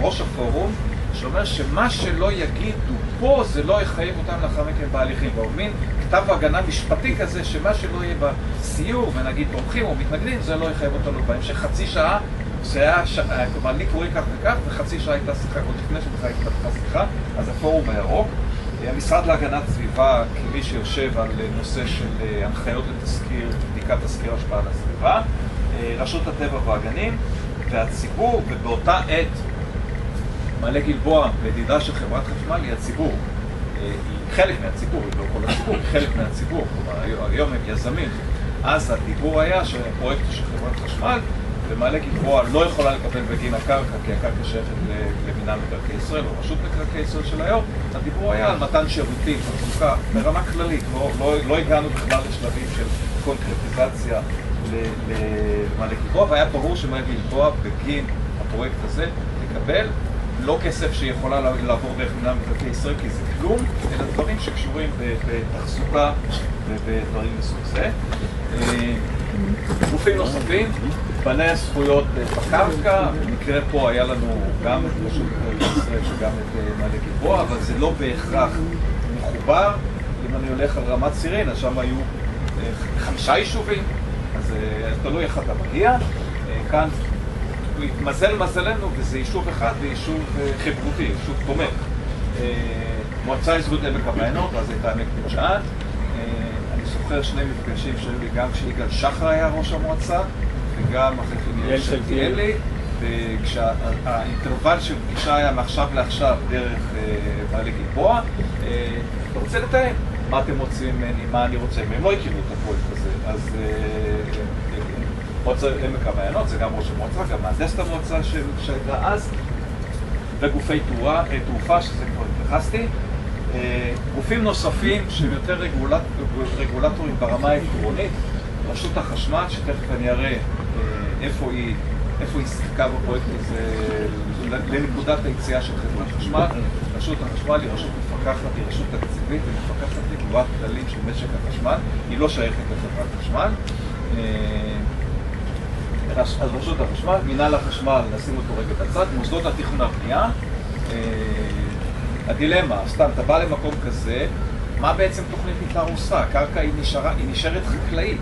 ראש הפורום, שאומר שמה שלא יגידו פה זה לא יחייב אותם לאחר מכן בהליכים. והוא מין כתב הגנה משפטי כזה, שמה שלא יהיה בסיור, ונגיד תומכים או מתנגדים, זה לא יחייב אותנו בהמשך חצי שעה. זה היה, ש... כלומר, לי קוראים כך וכך, וחצי שעה הייתה שיחה, עוד לפני שבכלל התפתחה שיחה, אז הפורום הירוק. המשרד להגנת סביבה, כמי שיושב על נושא של אה, הנחיות לתזכיר, בדיקת תזכיר השפעה על הסביבה, אה, רשות הטבע והגנים, והציבור, ובאותה עת מעלה גלבוע, ידידה של חברת חשמל, היא הציבור. אה, היא חלק מהציבור, היא לא כל הציבור, היא חלק מהציבור. כלומר, היום- הם יזמים. אז הדיבור היה שהפרויקט של חברת חשמל, ומעלה גלבוע לא יכולה לקבל בגין הקרקע, כי הקרקע שייכת למינהל מקרקעי ישראל, או רשות מקרקעי ישראל של היום. הדיבור היה על מתן שירותים, תחזוקה, ברמה כללית. לא, לא, לא הגענו בכלל לשלבים של קונקרטיזציה ל- למעלה גלבוע, והיה ברור שמעלה גלבוע בגין הפרויקט הזה תקבל לא כסף שיכולה לעבור דרך מינהל מקרקעי ישראל, כי זה כלום, אלא דברים שקשורים בתחזוקה ובדברים מסוג זה. אה, גופים נוספים, בעלי הזכויות בקרקע, במקרה פה היה לנו גם את רשות מקרקעי ישראל וגם את אה, מעלה גלבוע, אבל זה לא בהכרח מחובר. אם אני הולך על רמת סירין, שם היו חמישה יישובים, אז אה, תלוי איך אתה מגיע. אה, כאן התמזל מזלנו, וזה יישוב אחד, ויישוב אה, חברותי, יישוב תומך. מועצה אזורית עמק המעיינות, אז הייתה עמק בית שאן. אני זוכר שני מפגשים שהיו לי גם כשיגאל שחר היה ראש המועצה, וגם אחרי כן שלטיאלי, וכשהאינטרוול של פגישה היה מעכשיו לעכשיו דרך בעלי גלבוע, אה, אתה רוצה לתאם מה אתם רוצים ממני, מה אני רוצה, הם לא הכירו את הפרויקט הזה, אז אה, אה, מועצה עמק המעיינות, זה גם ראש המועצה, גם מהנדסת המועצה שהייתה אז, וגופי אה, תעופה, שזה כבר התייחסתי. אה, גופים נוספים שהם יותר רגולט, רגולטורים ברמה העקרונית, רשות החשמל, שתכף אני אראה אה, איפה היא, איפה היא שיחקה בפרויקט הזה לנקודת היציאה של חברת חשמל. רשות החשמל היא רשות מפקחת, היא רשות תקציבית, היא מפקחת לקבועת כללים של משק החשמל, היא לא שייכת לחברת חשמל. אה, אז רשות החשמל, מינהל החשמל, נשים אותו רגע בצד, מוסדות התכנון והבנייה. אה, הדילמה, סתם, אתה בא למקום כזה, מה בעצם תוכנית מתאר עושה? הקרקע היא, נשארה, היא נשארת חקלאית.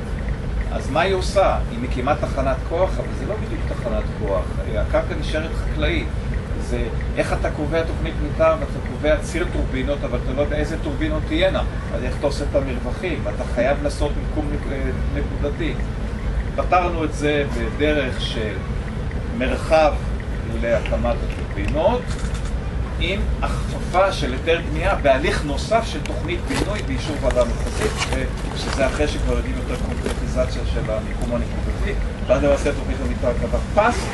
אז מה היא עושה? היא מקימה תחנת כוח, אבל זה לא בדיוק תחנת כוח. הקרקע נשארת חקלאית. זה איך אתה קובע תוכנית מתאר ואתה קובע ציר טורבינות, אבל אתה לא יודע איזה טורבינות תהיינה. אז איך אתה עושה את המרווחים? אתה חייב לעשות מיקום נק- נקודתי. פתרנו את זה בדרך של מרחב להקמת הטורבינות, עם הכפפה של היתר בנייה בהליך נוסף של תוכנית בינוי באישור ועדה מחוזית, שזה אחרי שכבר יודעים יותר קונקרטיזציה של המיקום הנקודתי, ואז למעשה תוכנית המתאר קבעה פס,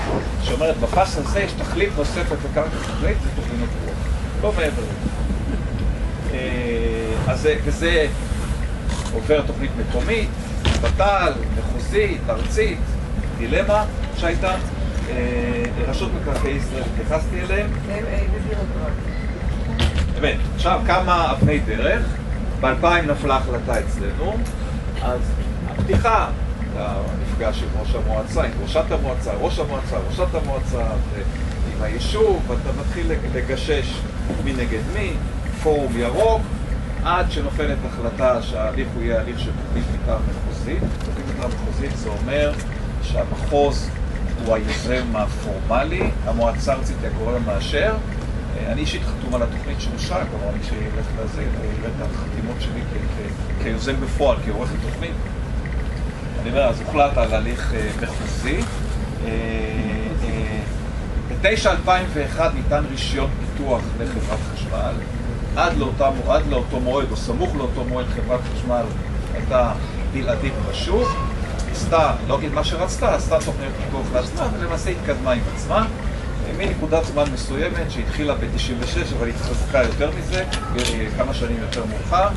שאומרת בפס הזה יש תכלית נוספת לקרקע חקלאית, זה תוכניות רוח, לא מעבר לזה. אה, אז זה, עובר תוכנית מקומית, ות"ל, מחוזית, ארצית, דילמה שהייתה. אה, רשות מקרקעי ישראל, התייחסתי אליהם. באמת, עכשיו כמה אבני דרך, ב-2000 נפלה החלטה אצלנו, אז הפתיחה, אתה נפגש עם ראש המועצה, עם ראשת המועצה, ראש המועצה, ראשת המועצה, היישוב, ואתה מתחיל לגשש מי נגד מי, פורום ירוק, עד שנופלת החלטה שההליך הוא יהיה הליך של תוכנית מתאר מחוזית. תוכנית מתאר מחוזית זה אומר שהמחוז הוא היוזם הפורמלי, המועצה הארצית היא הגורם המאשר. אה, אני אישית חתום על התוכנית שאושרה, כלומר מי שילך לזה, יראה את החתימות שלי כיוזם בפועל, כעורך התוכנית. אני אומר, אז הוחלט על הליך אה, מחוזי. אה, אה, ב-9-2001 ניתן רישיון פיתוח לחברת חשמל. עד, לאותה, עד לאותו מועד, או סמוך לאותו מועד, חברת חשמל הייתה בלעדית בשוק. עשתה, לא אגיד מה שרצתה, עשתה תוכניות פיתוח לעצמה, ולמעשה התקדמה עם עצמה. מנקודת זמן מסוימת שהתחילה ב-96, אבל התחזקה יותר מזה, אה, כמה שנים יותר מאוחר.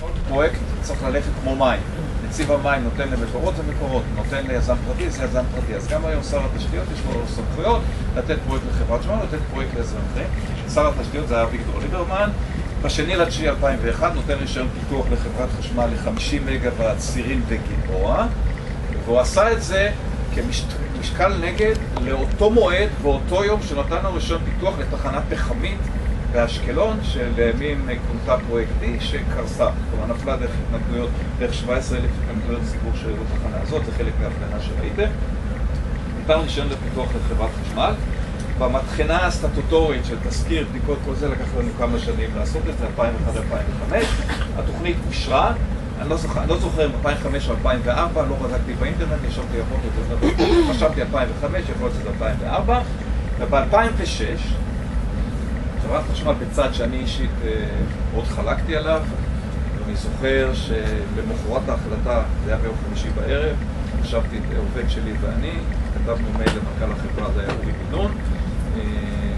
כל פרויקט צריך ללכת כמו מים. נציב המים נותן למקורות זה מקורות, נותן ליזם פרטי זה יזם פרטי. אז גם היום שר התשתיות יש לו סמכויות לתת פרויקט לחברת שמונה, לתת פרויקט ליזם אחרים. שר התשתיות זה היה אביגדור ליברמן. בשני לתשיעי 2001 נותן רישיון פיתוח לחברת חשמל ל-50 מגוואט סירים וגלבוע, והוא עשה את זה כמשקל נגד לאותו מועד ואותו יום שנתן לו רישיון פיתוח לתחנה פחמית באשקלון, שלימים כונתה פרויקט D, שקרסה. כלומר, נפלה דרך התנגדויות, דרך 17,000 התנגדויות סיפור של התחנה הזאת, זה חלק מההפגנה שראיתם. ניתן רישיון לפיתוח לחברת חשמל. במטחנה הסטטוטורית של תזכיר, בדיקות, כל זה, לקח לנו כמה שנים לעשות את זה, 2001-2005. התוכנית אושרה, אני לא זוכר, אני לא זוכר אם 2005 או 2004, לא בדקתי באינטרנט, ישבתי יכול להיות, חשבתי 2005, יכול להיות שזה 2004. וב-2006, חברת חשמל בצד שאני אישית אה, מאוד חלקתי עליו, ואני זוכר שבמחרת ההחלטה, זה היה ביום חמישי בערב, ישבתי את עובד שלי ואני, כתבנו מייל למנכ"ל החברה, זה היה אורי בן-נון. אה,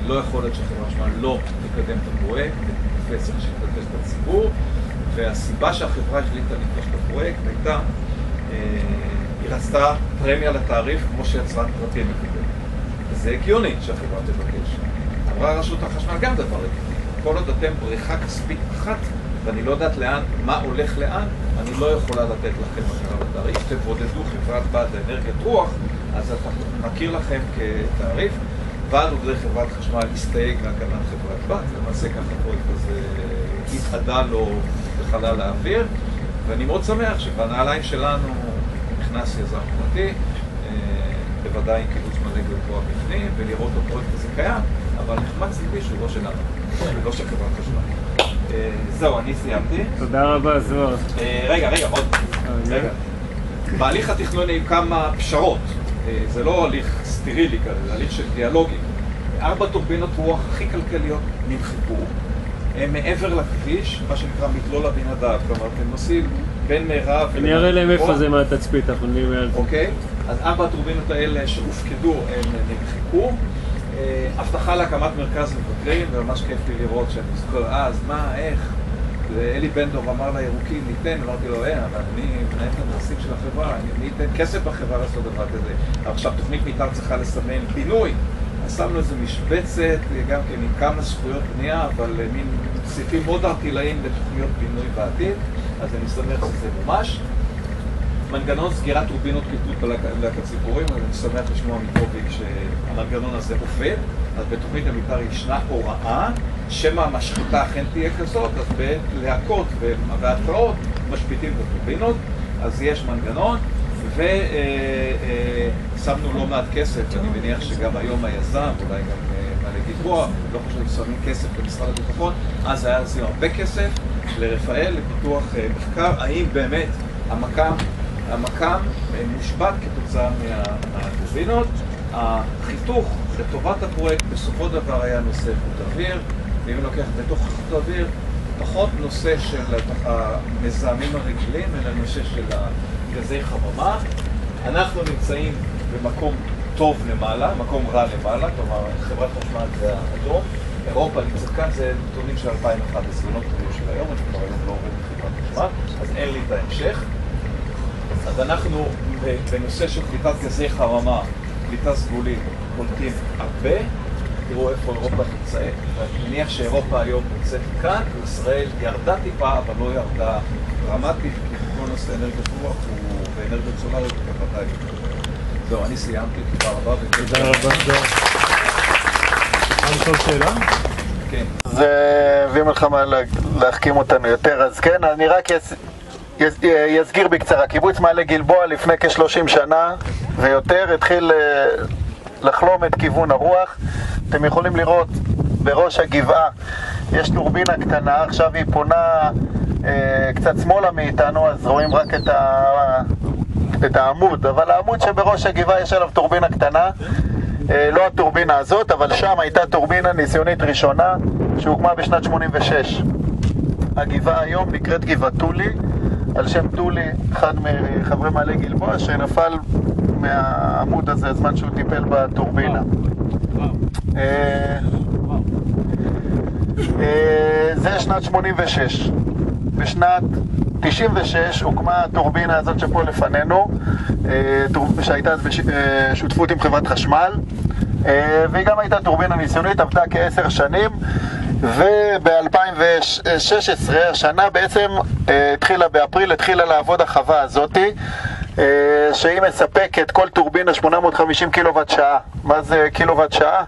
לא יכול להיות שחברת חשמל לא תקדם את הפרויקט, ותתפס איך שתתפס בציבור, והסיבה שהחברה החליטה לתמוך בפרויקט הייתה, אה, היא רצתה פרמיה לתעריף כמו שיצרן פרטי מקבל. זה הגיוני שהחברה תבקש. אמרה רשות החשמל גם דבר הגיוני. כל עוד אתם בריכה כספית אחת, ואני לא יודעת לאן, מה הולך לאן, אני לא יכולה לתת לכם הכרה בתעריף. תבודדו חברת בת לאנרגיית רוח, אז נכיר לכם כתעריף. ועד עובדי חברת חשמל הסתייג מהקמת חברת בת, למעשה ככה הפרויקט הזה התאדה לו בחלל האוויר, ואני מאוד שמח שבנעליים שלנו נכנס יזם פרטי, אה, בוודאי עם קיבוץ מלא גבוה בפנים, ולראות את הפרויקט הזה קיים, אבל נחמץ ליבי שהוא לא שלנו, ולא של חברת חשמל. אה, זהו, אני סיימתי. תודה רבה, זוהר. אה, רגע, רגע, עוד. רגע. בהליך התכנוני היו כמה פשרות. אה, זה לא הליך סטרילי כזה, זה הליך של דיאלוגים. ארבע טורבינות רוח הכי כלכליות נמחקו. הם מעבר לכביש, מה שנקרא מדלול אבינדב. כלומר, אתם נוסעים בין מירב... אני אראה להם איפה זה מהתצפית, אנחנו נראה על זה. אוקיי? אז ארבע הטורבינות האלה שהופקדו, הם נמחקו. אה, הבטחה להקמת מרכז מבקרים, וממש כיף לי לראות שאני זוכר אז, מה, איך. ואלי בנדור אמר לירוקים, ניתן, אמרתי לו, אין, אבל אני מנהל את הנכסים של החברה, אני אתן כסף בחברה לעשות דבר כזה. עכשיו תוכנית מתאר צריכה לסמן פינוי. אז שמנו איזה משבצת, גם כן עם כמה זכויות בנייה, אבל מין סעיפים מאוד ערטילאיים לתוכניות פינוי בעתיד, אז אני שמח שזה מומש. מנגנון סגירת טורבינות פיתות בלהקת ציפורים, אז אני שמח לשמוע מטוביק שהמנגנון הזה עובד. אז בתוכנית המתאר ישנה הוראה, שמא המשחטה אכן תהיה כזאת, אז בלהקות והתראות משפיטים את הטורבינות, אז יש מנגנון, ושמנו לא מעט כסף, אני מניח שגם היום היזם, אולי גם מעלה גלבוע, לא חושב ששמים כסף במשרד הביטחון, אז היה לשים הרבה כסף לרפאל לפיתוח אה, מחקר, האם באמת המקם המקם מושבת כתוצאה מהטורבינות. החיתוך לטובת הפרויקט בסופו דבר היה נושא איכות אוויר, ואם אני לוקח בתוך איכות אוויר, פחות נושא של המזהמים הרגילים, אלא נושא של גזי חממה. אנחנו נמצאים במקום טוב למעלה, מקום רע למעלה, כלומר חברת חשמל זה האדום. אירופה נמצאת כאן, זה נתונים של 2011, לא נתונים של היום, אני כבר היום לא עובד בחברת חשמל, אז אין לי את ההמשך. אז אנחנו ב- בנושא של פליטת גזי חממה, פליטה סגולית, קולטים הרבה. תראו איפה אירופה נמצאת. ואני מניח שאירופה היום נמצאת כאן, וישראל ירדה טיפה, אבל לא ירדה דרמטית, כי כל נושא אנרגיות רוח הוא ואנרגיות סולריות הוא בוודאי. זהו, אני סיימתי, תודה רבה. תודה רבה. אפשר לשאול שאלה? כן. זה הביא מלחמה לה- להחכים אותנו יותר, אז כן, אני רק יס, יסגיר בקצרה. קיבוץ מעלה גלבוע לפני כ-30 שנה ויותר התחיל אה, לחלום את כיוון הרוח. אתם יכולים לראות בראש הגבעה יש טורבינה קטנה, עכשיו היא פונה אה, קצת שמאלה מאיתנו, אז רואים רק את, ה, את העמוד, אבל העמוד שבראש הגבעה יש עליו טורבינה קטנה. אה, לא הטורבינה הזאת, אבל שם הייתה טורבינה ניסיונית ראשונה שהוקמה בשנת 86. הגבעה היום נקראת גבעת טולי, על שם טולי, אחד מחברי מעלה גלבוע, שנפל מהעמוד הזה הזמן שהוא טיפל בטורבינה. אה, אה, זה שנת 86. בשנת 96 הוקמה הטורבינה הזאת שפה לפנינו, אה, שהייתה אז בשותפות עם חברת חשמל, והיא גם הייתה טורבינה ניסיונית, עבדה כעשר שנים, וב-2016, השנה בעצם אה, התחילה, באפריל התחילה לעבוד החווה הזאתי. אה, שהיא מספקת כל טורבינה 850 קילוואט שעה. מה זה קילוואט שעה?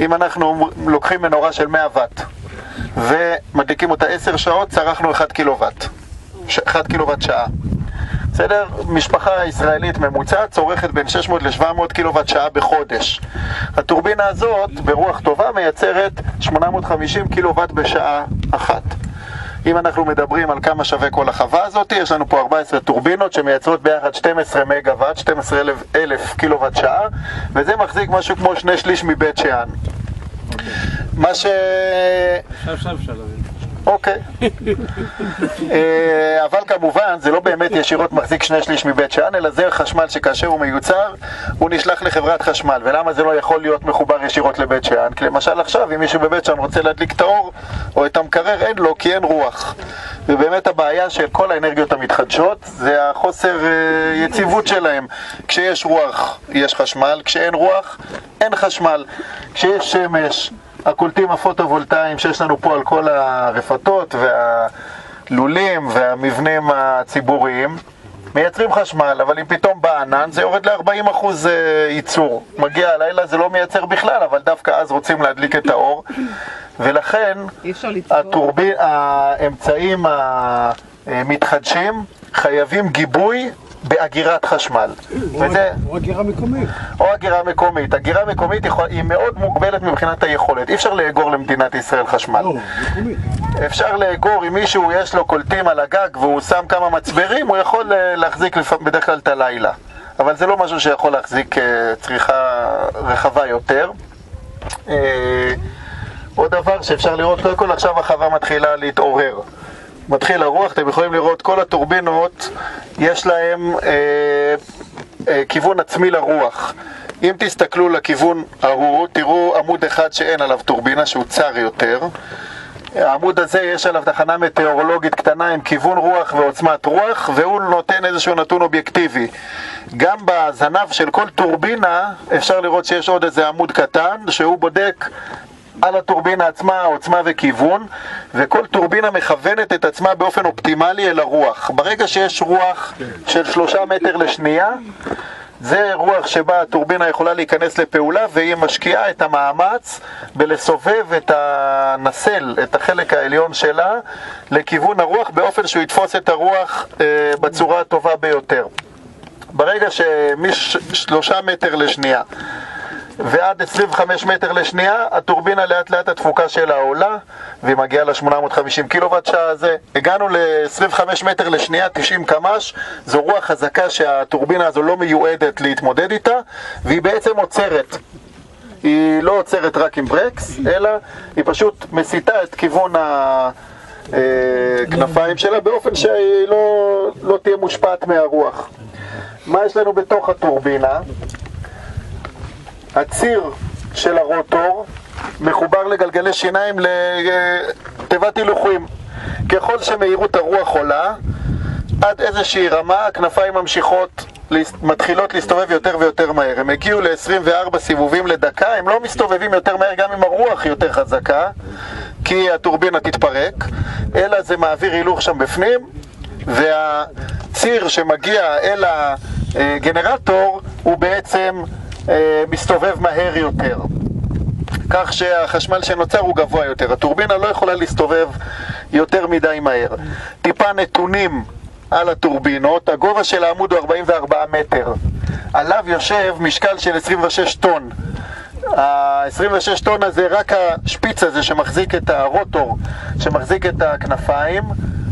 אם אנחנו לוקחים מנורה של 100 ואט ומדליקים אותה 10 שעות, צרכנו 1 קילוואט. 1 קילוואט שעה. בסדר? משפחה ישראלית ממוצעת צורכת בין 600 ל-700 קילוואט שעה בחודש. הטורבינה הזאת, ברוח טובה, מייצרת 850 קילוואט בשעה אחת. אם אנחנו מדברים על כמה שווה כל החווה הזאת, יש לנו פה 14 טורבינות שמייצרות ביחד 12 מגוואט, 12 אלף, אלף קילוואט שעה, וזה מחזיק משהו כמו שני שליש מבית שאן. מה ש... עכשיו אפשר להבין. אוקיי. אה, אבל כמובן, זה לא באמת ישירות מחזיק שני שליש מבית שאן, אלא זה חשמל שכאשר הוא מיוצר, הוא נשלח לחברת חשמל. ולמה זה לא יכול להיות מחובר ישירות לבית שאן? כי למשל עכשיו, אם מישהו בבית שאן רוצה להדליק את האור או את המקרר, אין לו, כי אין רוח. ובאמת הבעיה של כל האנרגיות המתחדשות זה החוסר אה, יציבות שלהם. כשיש רוח, יש חשמל, כשאין רוח, אין חשמל. כשיש שמש, הקולטים הפוטו-וולטאיים שיש לנו פה על כל הרפתות והלולים והמבנים הציבוריים מייצרים חשמל, אבל אם פתאום בא ענן זה יורד ל-40% ייצור. מגיע הלילה זה לא מייצר בכלל, אבל דווקא אז רוצים להדליק את האור ולכן אי אפשר לצבור. הטורבי... האמצעים המתחדשים חייבים גיבוי באגירת חשמל. וזה... או הגירה מקומית. או הגירה מקומית. הגירה מקומית יכול, היא מאוד מוגבלת מבחינת היכולת. אי אפשר לאגור למדינת ישראל חשמל. לא, מקומית. אפשר לאגור, אם מישהו יש לו קולטים על הגג והוא שם כמה מצברים, הוא יכול אה, להחזיק לפ... בדרך כלל את הלילה. אבל זה לא משהו שיכול להחזיק אה, צריכה רחבה יותר. אה, עוד דבר שאפשר לראות, קודם כל עכשיו החווה מתחילה להתעורר. מתחיל הרוח, אתם יכולים לראות כל הטורבינות, יש להם אה, אה, כיוון עצמי לרוח. אם תסתכלו לכיוון ההוא, תראו עמוד אחד שאין עליו טורבינה, שהוא צר יותר. העמוד הזה יש עליו תחנה מטאורולוגית קטנה עם כיוון רוח ועוצמת רוח, והוא נותן איזשהו נתון אובייקטיבי. גם בזנב של כל טורבינה אפשר לראות שיש עוד איזה עמוד קטן, שהוא בודק על הטורבינה עצמה, עוצמה וכיוון, וכל טורבינה מכוונת את עצמה באופן אופטימלי אל הרוח. ברגע שיש רוח של שלושה מטר לשנייה, זה רוח שבה הטורבינה יכולה להיכנס לפעולה והיא משקיעה את המאמץ בלסובב את הנסל, את החלק העליון שלה, לכיוון הרוח באופן שהוא יתפוס את הרוח אה, בצורה הטובה ביותר. ברגע שמשלושה מטר לשנייה ועד 25 מטר לשנייה, הטורבינה לאט לאט התפוקה שלה עולה והיא מגיעה ל-850 קילוואט שעה הזה. הגענו ל-25 מטר לשנייה, 90 קמ"ש, זו רוח חזקה שהטורבינה הזו לא מיועדת להתמודד איתה והיא בעצם עוצרת. היא לא עוצרת רק עם ברקס, אלא היא פשוט מסיטה את כיוון הכנפיים שלה באופן שהיא לא, לא תהיה מושפעת מהרוח. מה יש לנו בתוך הטורבינה? הציר של הרוטור מחובר לגלגלי שיניים לתיבת הילוכים. ככל שמהירות הרוח עולה, עד איזושהי רמה הכנפיים ממשיכות, מתחילות להסתובב יותר ויותר מהר. הם הגיעו ל-24 סיבובים לדקה, הם לא מסתובבים יותר מהר גם אם הרוח יותר חזקה, כי הטורבינה תתפרק, אלא זה מעביר הילוך שם בפנים, והציר שמגיע אל הגנרטור הוא בעצם מסתובב מהר יותר. כך שהחשמל שנוצר הוא גבוה יותר. הטורבינה לא יכולה להסתובב יותר מדי מהר. טיפה נתונים על הטורבינות, הגובה של העמוד הוא 44 מטר. עליו יושב משקל של 26 טון. ה-26 טון הזה, רק השפיץ הזה שמחזיק את הרוטור, שמחזיק את הכנפיים,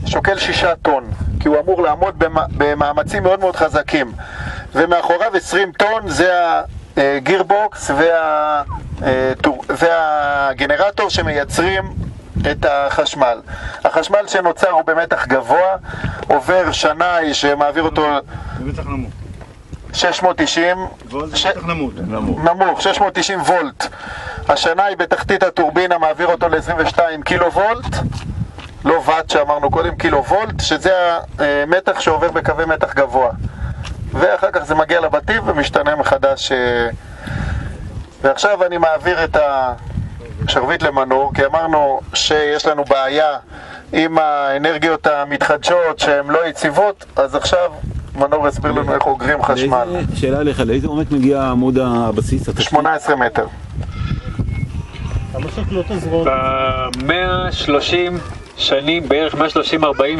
שוקל 6 טון, כי הוא אמור לעמוד במ- במאמצים מאוד מאוד חזקים. ומאחוריו 20 טון זה הגירבוקס וה, אה, טור- והגנרטור שמייצרים את החשמל. החשמל שנוצר הוא במתח גבוה, עובר שנאי שמעביר אותו במתח נמוך. 690, ועוד ש- נמוך. נמוך, 690 וולט. השנאי בתחתית הטורבינה מעביר אותו ל-22 קילו וולט, לא ואט שאמרנו קודם, קילו וולט, שזה המתח שעובר בקווי מתח גבוה. ואחר כך זה מגיע לבתים ומשתנה מחדש. אה, ועכשיו אני מעביר את השרביט למנור, כי אמרנו שיש לנו בעיה עם האנרגיות המתחדשות שהן לא יציבות, אז עכשיו מנור יסביר לנו איך אוגרים חשמל. שאלה אליך, לאיזה עומק מגיע עמוד הבסיס? התשתית? 18 מטר. המשק לא תזרוק. ב-130 שנים, בערך 130-40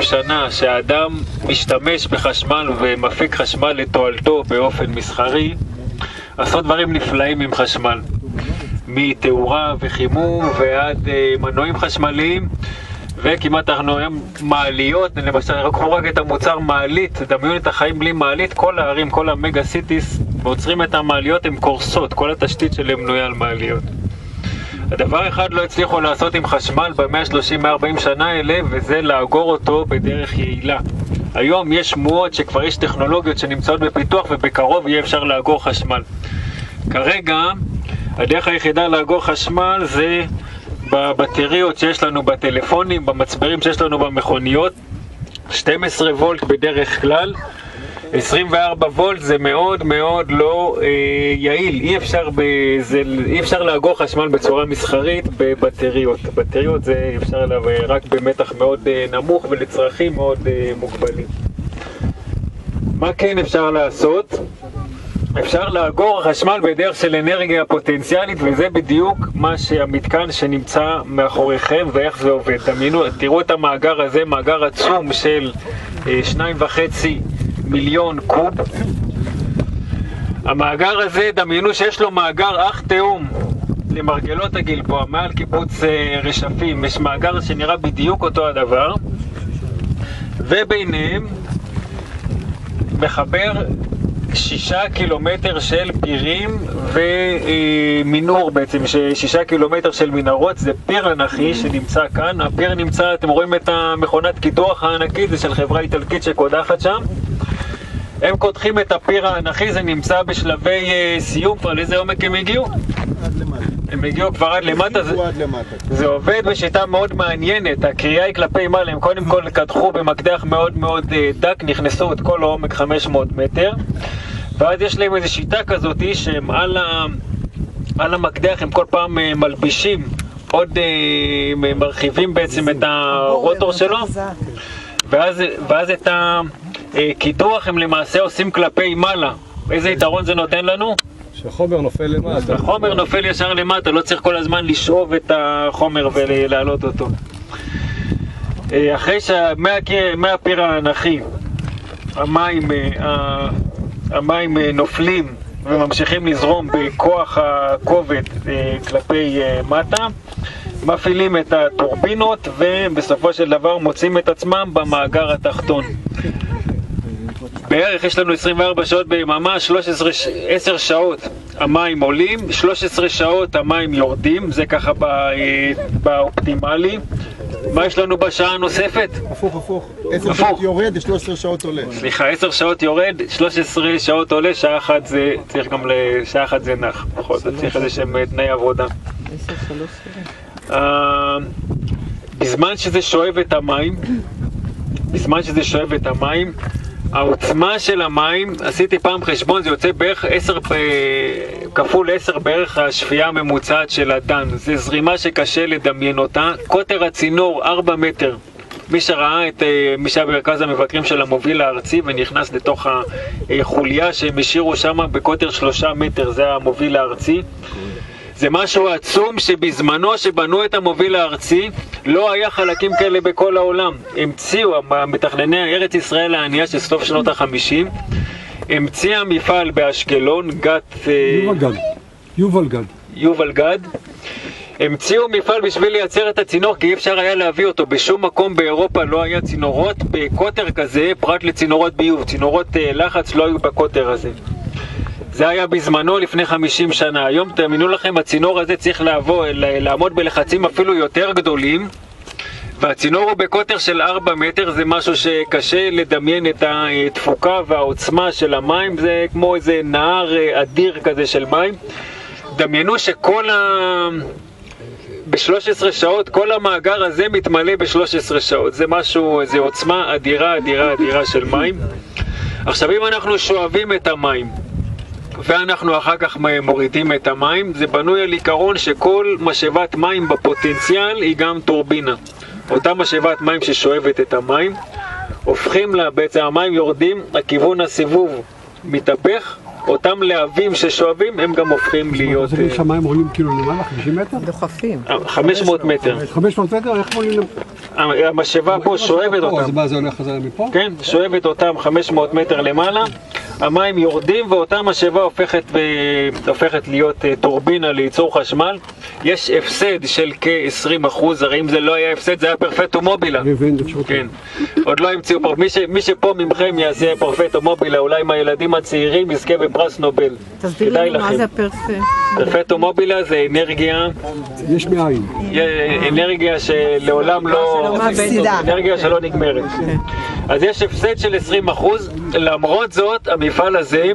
שנה, שהאדם משתמש בחשמל ומפיק חשמל לתועלתו באופן מסחרי, עשו דברים נפלאים עם חשמל. מתאורה וחימום ועד אה, מנועים חשמליים וכמעט אנחנו היום מעליות, למשל, קחו רק את המוצר מעלית, דמיינו את החיים בלי מעלית, כל הערים, כל המגה סיטיס, עוצרים את המעליות, הן קורסות, כל התשתית שלהם בנויה על מעליות. הדבר אחד לא הצליחו לעשות עם חשמל ב-130-140 שנה האלה, וזה לאגור אותו בדרך יעילה. היום יש שמועות שכבר יש טכנולוגיות שנמצאות בפיתוח ובקרוב יהיה אפשר לאגור חשמל. כרגע, הדרך היחידה לאגור חשמל זה בבטריות שיש לנו בטלפונים, במצברים שיש לנו במכוניות, 12 וולט בדרך כלל. 24 וולט זה מאוד מאוד לא אה, יעיל, אי אפשר, ב, זה, אי אפשר לאגור חשמל בצורה מסחרית בבטריות. בטריות זה אפשר עליו רק במתח מאוד אה, נמוך ולצרכים מאוד אה, מוגבלים. מה כן אפשר לעשות? אפשר לאגור חשמל בדרך של אנרגיה פוטנציאלית וזה בדיוק מה שהמתקן שנמצא מאחוריכם ואיך זה עובד. דמיינו, תראו את המאגר הזה, מאגר עצום של אה, שניים וחצי מיליון קוב. המאגר הזה, דמיינו שיש לו מאגר אח תאום למרגלות הגלבוע, מעל קיבוץ אה, רשפים. יש מאגר שנראה בדיוק אותו הדבר, וביניהם מחבר שישה קילומטר של פירים ומינור בעצם, ש- שישה קילומטר של מנהרות, זה פיר אנכי שנמצא כאן, הפיר נמצא, אתם רואים את המכונת קידוח הענקית, זה של חברה איטלקית שקודחת שם. הם קודחים את הפיר האנכי, זה נמצא בשלבי אה, סיום, כבר לאיזה עומק הם הגיעו? הם הגיעו כבר עד למטה, זה, עד למטה. זה עובד בשיטה מאוד מעניינת, הקריאה היא כלפי מעלה, הם קודם כל קדחו במקדח מאוד מאוד אה, דק, נכנסו את כל העומק 500 מטר, ואז יש להם איזו שיטה כזאת שהם על, ה, על המקדח הם כל פעם אה, מלבישים עוד, אה, הם מרחיבים בעצם את הרוטור שלו, ואז, ואז את הקידוח הם למעשה עושים כלפי מעלה. איזה יתרון זה נותן לנו? שהחומר נופל למטה. החומר נופל ישר למטה, לא צריך כל הזמן לשאוב את החומר ולהעלות אותו. אה, אחרי שמהפיר האנכי המים, אה, המים אה, נופלים וממשיכים לזרום בכוח הכובד אה, כלפי אה, מטה, מפעילים את הטורבינות ובסופו של דבר מוצאים את עצמם במאגר התחתון. בערך יש לנו 24 שעות ביממה, 13, ש- 10 שעות המים עולים, 13 שעות המים יורדים, זה ככה ב- אה, באופטימלי. מה יש לנו בשעה הנוספת? הפוך, הפוך. 10 הפוך. שעות יורד, 13 שעות עולה. סליחה, 10 שעות יורד, 13 שעות עולה, שעה אחת זה, צריך גם לשעה אחת זה נח, בכל זאת, צריך איזה שהם אה, תנאי עבודה. אה, בזמן שזה שואב את המים, בזמן שזה שואב את המים. העוצמה של המים, עשיתי פעם חשבון, זה יוצא בערך 10, כפול 10 בערך השפיעה הממוצעת של הדן. זו זרימה שקשה לדמיין אותה. קוטר הצינור 4 מטר. מי שראה את אה, מי שהיה במרכז המבקרים של המוביל הארצי ונכנס לתוך החוליה שהם השאירו שם בקוטר 3 מטר, זה המוביל הארצי. זה משהו עצום שבזמנו שבנו את המוביל הארצי לא היה חלקים כאלה בכל העולם. המציאו, מתכנני ארץ ישראל הענייה של סוף שנות החמישים, המציאה מפעל באשקלון, גת... אה, יובל גד. יובל גד. יובל גד. המציאו מפעל בשביל לייצר את הצינור כי אי אפשר היה להביא אותו. בשום מקום באירופה לא היה צינורות בקוטר כזה, פרט לצינורות ביוב. צינורות אה, לחץ לא היו בקוטר הזה. זה היה בזמנו לפני 50 שנה. היום תאמינו לכם, הצינור הזה צריך לעבור, לעמוד בלחצים אפילו יותר גדולים. והצינור הוא בקוטר של 4 מטר, זה משהו שקשה לדמיין את התפוקה והעוצמה של המים, זה כמו איזה נהר אדיר כזה של מים. דמיינו שכל ה... ב-13 שעות, כל המאגר הזה מתמלא ב-13 שעות. זה משהו, איזו עוצמה אדירה, אדירה, אדירה של מים. עכשיו, אם אנחנו שואבים את המים, ואנחנו אחר כך מורידים את המים, זה בנוי על עיקרון שכל משאבת מים בפוטנציאל היא גם טורבינה. אותה משאבת מים ששואבת את המים, הופכים לה, בעצם המים יורדים, הכיוון הסיבוב מתהפך, אותם להבים ששואבים הם גם הופכים להיות... אז אה, שהמים עולים כאילו למעלה, 50 מטר? דוחפים. 500 מטר. 500 מטר? איך עולים? המשאבה פה שואבת אז אותם. מה זה הולך חזרה מפה? כן, שואבת אותם 500 מטר למעלה, המים יורדים ואותה משאבה הופכת. הופכת להיות אה, טורבינה לייצור חשמל. יש הפסד של כ-20 אחוז, הרי אם זה לא היה הפסד זה היה פרפטו מובילה. אני מבין, אפשרות. כן, עוד לא המציאו, פר- מי, ש... מי שפה ממכם יעשה פרפטו מובילה, אולי מהילדים הצעירים יזכה בפרס נובל. תסביר לנו מה. זה הפרפה. פרפטו מובילה זה אנרגיה, יש מאין. אנרגיה שלעולם לא... אנרגיה שלא נגמרת. אז יש הפסד של 20%, למרות זאת המפעל הזה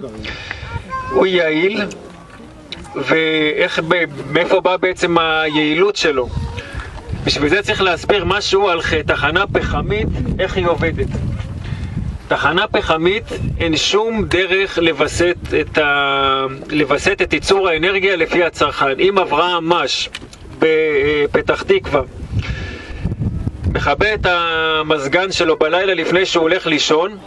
הוא יעיל, ואיך, מאיפה באה בעצם היעילות שלו? בשביל זה צריך להסביר משהו על תחנה פחמית, איך היא עובדת. תחנה פחמית, אין שום דרך לווסת את, ה... לווסת את ייצור האנרגיה לפי הצרכן. אם אברהם מש בפתח תקווה מכבה את המזגן שלו בלילה לפני שהוא הולך לישון,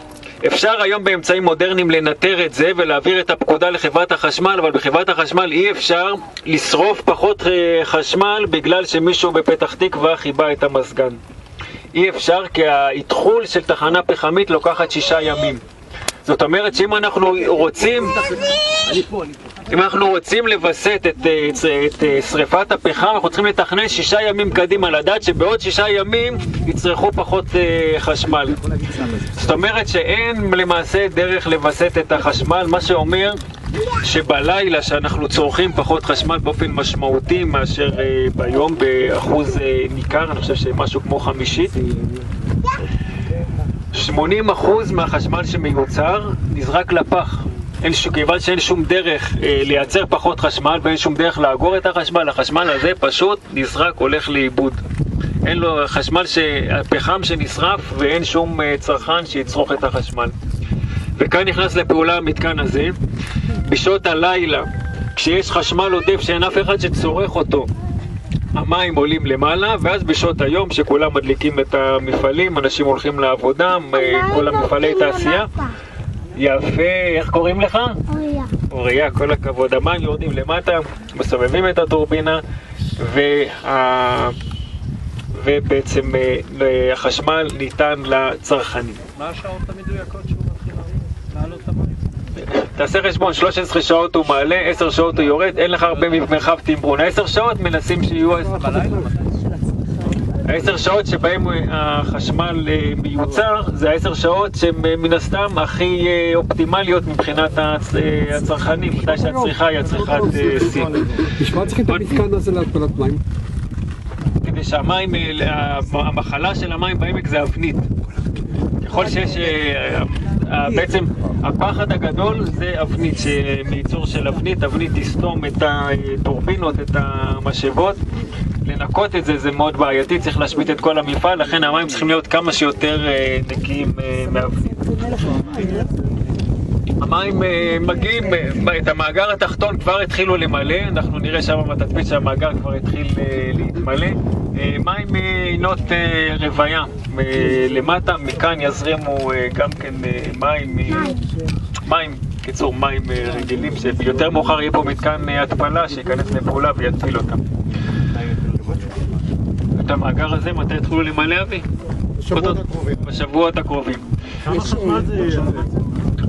אפשר היום באמצעים מודרניים לנטר את זה ולהעביר את הפקודה לחברת החשמל, אבל בחברת החשמל אי אפשר לשרוף פחות אה, חשמל בגלל שמישהו בפתח תקווה חיבה את המזגן. אי אפשר כי האתחול של תחנה פחמית לוקחת שישה ימים. זאת אומרת שאם אנחנו רוצים, אם אנחנו רוצים לווסת את, אה, את, את אה, שריפת הפחם, אנחנו צריכים לתכנן שישה ימים קדימה, לדעת שבעוד שישה ימים יצרכו פחות אה, חשמל. זאת אומרת שאין למעשה דרך לווסת את החשמל, מה שאומר שבלילה שאנחנו צורכים פחות חשמל באופן משמעותי מאשר אה, ביום באחוז אה, ניכר, אני חושב שמשהו כמו חמישית. 80% מהחשמל שמיוצר נזרק לפח. אין ש... כיוון שאין שום דרך אה, לייצר פחות חשמל ואין שום דרך לאגור את החשמל, החשמל הזה פשוט נזרק, הולך לאיבוד. אין לו חשמל, ש... פחם שנשרף ואין שום אה, צרכן שיצרוך את החשמל. וכאן נכנס לפעולה המתקן הזה. בשעות הלילה, כשיש חשמל עודף שאין אף אחד שצורך אותו, המים עולים למעלה, ואז בשעות היום, שכולם מדליקים את המפעלים, אנשים הולכים לעבודה, כל המפעלי תעשייה. יפה, איך קוראים לך? אוריה. אוריה, כל הכבוד. המים יורדים למטה, מסובבים את הטורבינה, וה... ובעצם אה, החשמל ניתן לצרכנים. מה השעות המדויקות שהוא מתחיל לעלות המים? תעשה חשבון, 13 שעות הוא מעלה, 10 שעות הוא יורד, אין לך הרבה מרחב תמרון. 10 שעות מנסים שיהיו... העשר שעות שבהם החשמל אה, מיוצר זה העשר שעות שהן אה, מן הסתם הכי אה, אופטימליות מבחינת הצ- אה, הצרכנים, מתי שהצריכה היא הצריכת אה, שיא. בשביל מה צריכים את המתקן הזה להתפלת מים? כדי שהמים, אה, המחלה של המים בעמק זה אבנית. ככל שיש, אה, אה, בעצם הפחד הגדול זה אבנית, שמייצור של אבנית, אבנית תסתום את הטורבינות, את המשאבות. לנקות את זה זה מאוד בעייתי, צריך להשבית את כל המפעל, לכן המים צריכים להיות כמה שיותר אה, נקיים אה. המים אה, מגיעים, את המאגר התחתון כבר התחילו למלא, אנחנו נראה שם בתצפית שהמאגר כבר התחיל להתמלא. מים מעינות אה, רוויה למטה, מכאן יזרימו גם כן מים, מים, קיצור מים רגילים, שיותר מאוחר יהיה פה מתקן התפלה שייכנס לפעולה ויתפיל אותם. המאגר הזה, מתי יתחילו למלא אבי? בשבועות הקרובים. בשבועות הקרובים.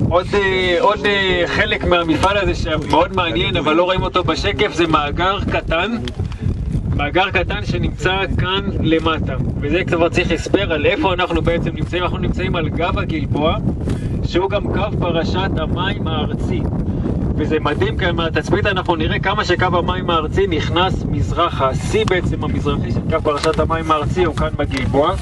עוד, אה, עוד אה, חלק מהמפעל הזה שמאוד מעניין, אבל לא רואים אותו בשקף, זה מאגר קטן. מאגר קטן שנמצא כאן למטה, וזה כבר צריך הסבר על איפה אנחנו בעצם נמצאים. אנחנו נמצאים על גב הגלבוע, שהוא גם קו פרשת המים הארצי. וזה מדהים, כי מהתצפית אנחנו נראה כמה שקו המים הארצי נכנס מזרחה. השיא בעצם המזרחי של קו פרשת המים הארצי הוא כאן בגלבוע.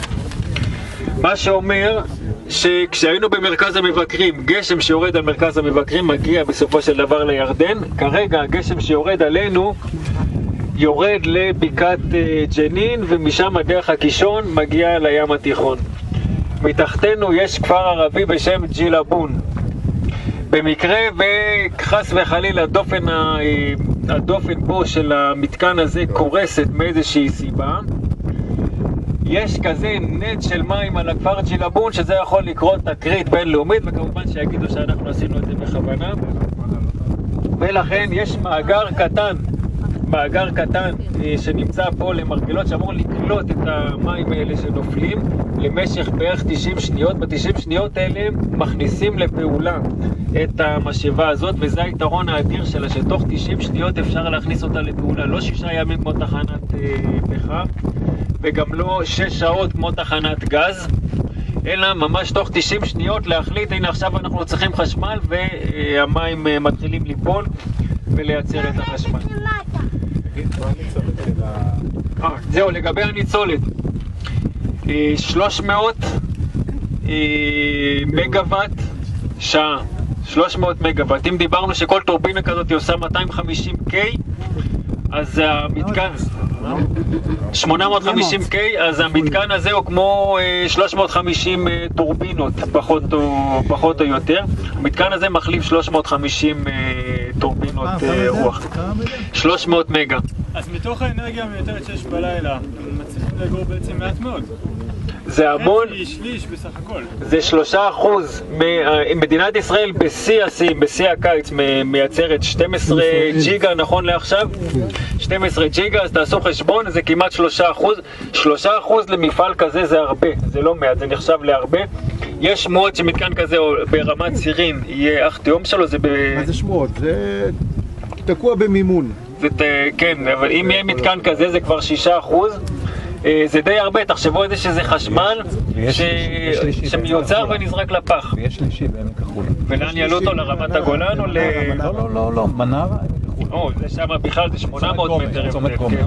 מה שאומר שכשהיינו במרכז המבקרים, גשם שיורד על מרכז המבקרים מגיע בסופו של דבר לירדן. כרגע הגשם שיורד עלינו יורד לבקעת אה, ג'נין ומשם דרך הקישון מגיע לים התיכון. מתחתנו יש כפר ערבי בשם ג'ילבון. במקרה וחס וחלילה דופן, ה- הדופן פה של המתקן הזה קורסת מאיזושהי סיבה, יש כזה נט של מים על הכפר ג'ילבון שזה יכול לקרות תקרית בינלאומית וכמובן שיגידו שאנחנו עשינו את זה בכוונה. ולכן יש מאגר קטן, מאגר קטן אה, שנמצא פה למרגלות שאמור לקלוט את המים האלה שנופלים למשך בערך 90 שניות. ב-90 שניות האלה מכניסים לפעולה את המשאבה הזאת וזה היתרון האדיר שלה שתוך 90 שניות אפשר להכניס אותה לפעולה. לא שישה ימים כמו תחנת אה, פחם וגם לא שש שעות כמו תחנת גז. אלא ממש תוך 90 שניות להחליט, הנה עכשיו אנחנו צריכים חשמל והמים אה, מתחילים ליפול ולייצר את החשמל. אה, זהו, לגבי הניצולת. אה, 300 אה, מגוואט שעה. 300 מגוואט. אם דיברנו שכל טורבינה כזאת עושה 250K, אז המתקן... 850K, אז המתקן הזה הוא כמו אה, 350 אה, טורבינות, פחות או, פחות או יותר. המתקן הזה מחליף 350 אה, טורבינות אה, רוח. 300 מגה. אז מתוך האנרגיה המיותרת שיש בלילה, הם מצליחים לאגור בעצם מעט מאוד. זה המון, חצי, שליש בסך הכל. זה שלושה אחוז, מ- מדינת ישראל בשיא השיאים, בשיא הקיץ, מייצרת 12 ג'יגה נכון לעכשיו, 12 ג'יגה, אז תעשו חשבון, זה כמעט שלושה אחוז, שלושה אחוז למפעל כזה זה הרבה, זה לא מעט, זה נחשב להרבה. יש שמועות שמתקן כזה ברמת צירין יהיה אח תאום שלו, זה ב... מה זה שמועות? זה תקוע במימון. זה, ת- כן, אבל אם יהיה מתקן כזה זה כבר שישה אחוז. אה, זה די הרבה, תחשבו על זה שזה חשמל. שמיוצר ונזרק לפח. ויש שלישי בעמק החולה. ולאן יעלו אותו? לרמת הגולן או ל... לא, לא, לא, לא, מנרה. או, זה שם בכלל זה 800 מטר. צומת. כן.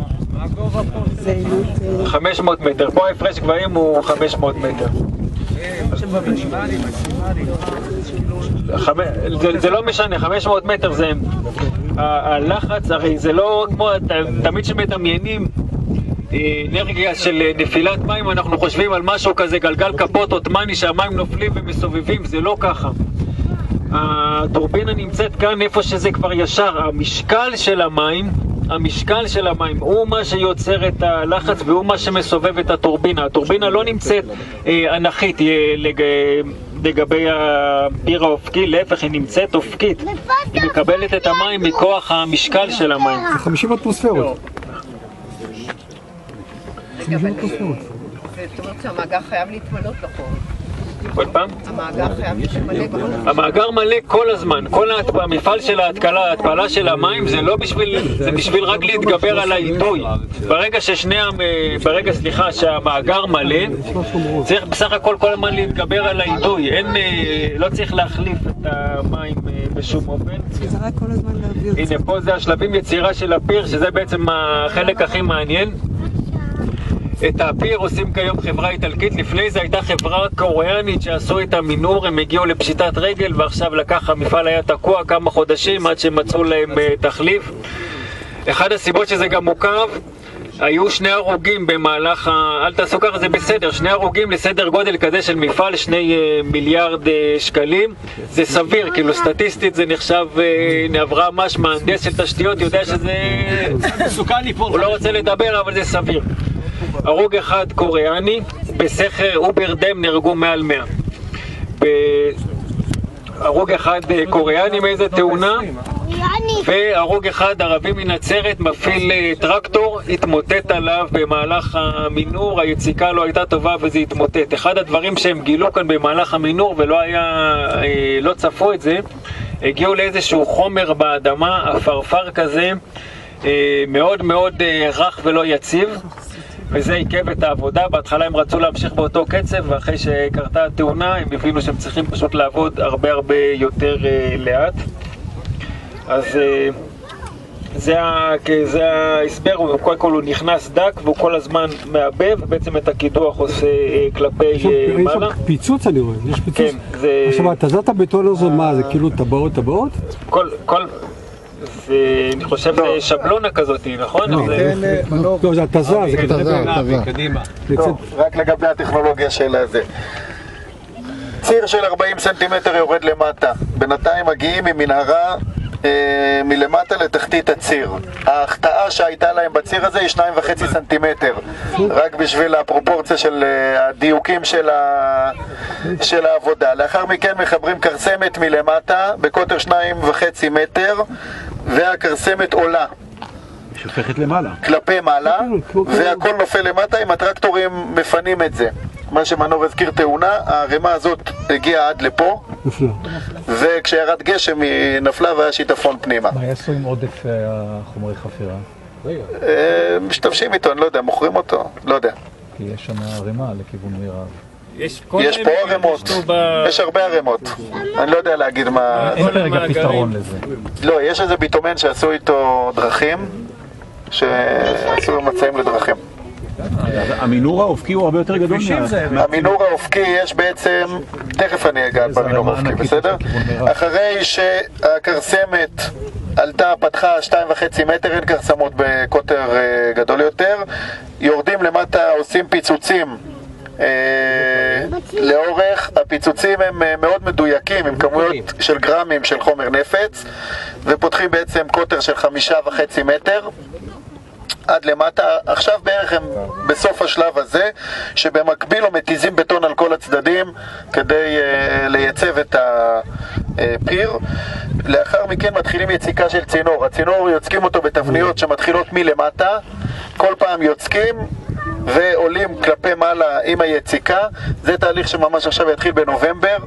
500 מטר, פה ההפרש גבהים הוא 500 מטר. זה, לא משנה, 500 מטר זה... ה- הלחץ, הרי זה לא כמו, תמיד כשמדמיינים אנרגיה של אה, נפילת מים, אנחנו חושבים על משהו כזה, גלגל כפות עות'מאני שהמים נופלים ומסובבים, זה לא ככה. הטורבינה נמצאת כאן איפה שזה כבר ישר, המשקל של המים, המשקל של המים הוא מה שיוצר את הלחץ והוא מה שמסובב את הטורבינה. הטורבינה לא נמצאת אה, אנכית אה, לג... לגבי הפיר האופקי, להפך היא נמצאת אופקית. היא מקבלת את המים מכוח המשקל של המים. זה 50 אטמוספירות. רגע, אבל זאת אומרת שהמאגר חייב להתמלות לחורף. עוד פעם? המאגר חייב להתמלא בחורף. המאגר מלא כל הזמן, כל. המפעל של ההתקלה, ההתפלה של המים זה לא בשביל, זה בשביל רק להתגבר על העיתוי. ברגע ששני, המ- ברגע, סליחה, שהמאגר מלא, צריך בסך הכל כל הזמן להתגבר על העיתוי. אין, אה, לא צריך להחליף את המים אה, בשום אופן. זה רק כל הזמן להביא אותם. הנה פה זה השלבים יצירה של הפיר, שזה בעצם החלק הכי מעניין. את הפיר עושים כיום חברה איטלקית, לפני זה הייתה חברה קוריאנית שעשו את המינור, הם הגיעו לפשיטת רגל ועכשיו לקח, המפעל היה תקוע כמה חודשים עד שמצאו להם אה, תחליף. אחת הסיבות שזה גם מורכב היו שני הרוגים במהלך ה... אל תעשו ככה, זה בסדר. שני הרוגים לסדר גודל כזה של מפעל, שני אה, מיליארד אה, שקלים. זה סביר, כאילו סטטיסטית זה נחשב... אה, אברהם מש, מהנדס של תשתיות, יודע שזה... מסוכן ליפול. הוא לא רוצה לדבר, אבל זה סביר. הרוג אחד קוריאני, בסכר אוברדם נהרגו מעל 100. הרוג אחד אה, קוריאני מאיזה תאונה, והרוג אחד ערבי מנצרת, מפעיל אה, טרקטור, התמוטט עליו במהלך המינור, היציקה לא הייתה טובה וזה התמוטט. אחד הדברים שהם גילו כאן במהלך המינור ולא היה, אה, לא צפו את זה, הגיעו לאיזשהו חומר באדמה, עפרפר כזה, מאוד מאוד רך ולא יציב. וזה עיכב את העבודה. בהתחלה הם רצו להמשיך באותו קצב, ואחרי שקרתה התאונה הם הבינו שהם צריכים פשוט לעבוד הרבה הרבה יותר uh, לאט. אז uh, זה, ה, זה ההסבר, הוא קודם כל הוא נכנס דק והוא כל הזמן מעבב, ובעצם את הקידוח עושה uh, כלפי uh, מעלה. יש שם פיצוץ אני רואה, יש פיצוץ. כן, זה... עכשיו, התזת הבטון הזה, מה, זה כאילו טבעות טבעות? כל, כל, ואני חושב שזה שבלונה כזאת, נכון? לא, לא, זה התזה, זה קדימה. רק לגבי הטכנולוגיה של הזה. ציר של 40 סנטימטר יורד למטה. בינתיים מגיעים ממנהרה אה, מלמטה לתחתית הציר. ההחטאה שהייתה להם בציר הזה היא 2.5 סנטימטר. רק בשביל הפרופורציה של אה, הדיוקים של, ה... של העבודה. לאחר מכן מחברים כרסמת מלמטה בקוטר 2.5 מטר והכרסמת עולה. שופכת למעלה. כלפי מעלה, והכל נופל למטה אם הטרקטורים מפנים את זה. מה שמנור הזכיר תאונה, הערימה הזאת הגיעה עד לפה, וכשירד גשם היא נפלה והיה שיטפון פנימה. מה יעשו עם עודף החומרי חפירה? אה, משתמשים איתו, אני לא יודע, מוכרים אותו? לא יודע. כי יש שם ערימה לכיוון מירב. יש פה ערימות, יש הרבה ערימות. אני לא יודע להגיד מה... אין כרגע פתרון לזה. לא, יש איזה ביטומן שעשו איתו דרכים, שעשו מצעים לדרכים. המינור האופקי הוא הרבה יותר גדול מה... המינור האופקי יש בעצם, תכף אני אגע במינור האופקי, בסדר? אחרי שהכרסמת עלתה, פתחה 2.5 מטר, אין כרסמות בקוטר אה, גדול יותר, יורדים למטה, עושים פיצוצים לאורך, הפיצוצים הם אה, מאוד מדויקים עם כמויות של גרמים של חומר נפץ ופותחים בעצם קוטר של חמישה וחצי מטר עד למטה, עכשיו בערך הם בסוף השלב הזה, שבמקביל הם מתיזים בטון על כל הצדדים כדי uh, לייצב את הפיר. לאחר מכן מתחילים יציקה של צינור. הצינור יוצקים אותו בתבניות שמתחילות מלמטה, כל פעם יוצקים ועולים כלפי מעלה עם היציקה. זה תהליך שממש עכשיו יתחיל בנובמבר.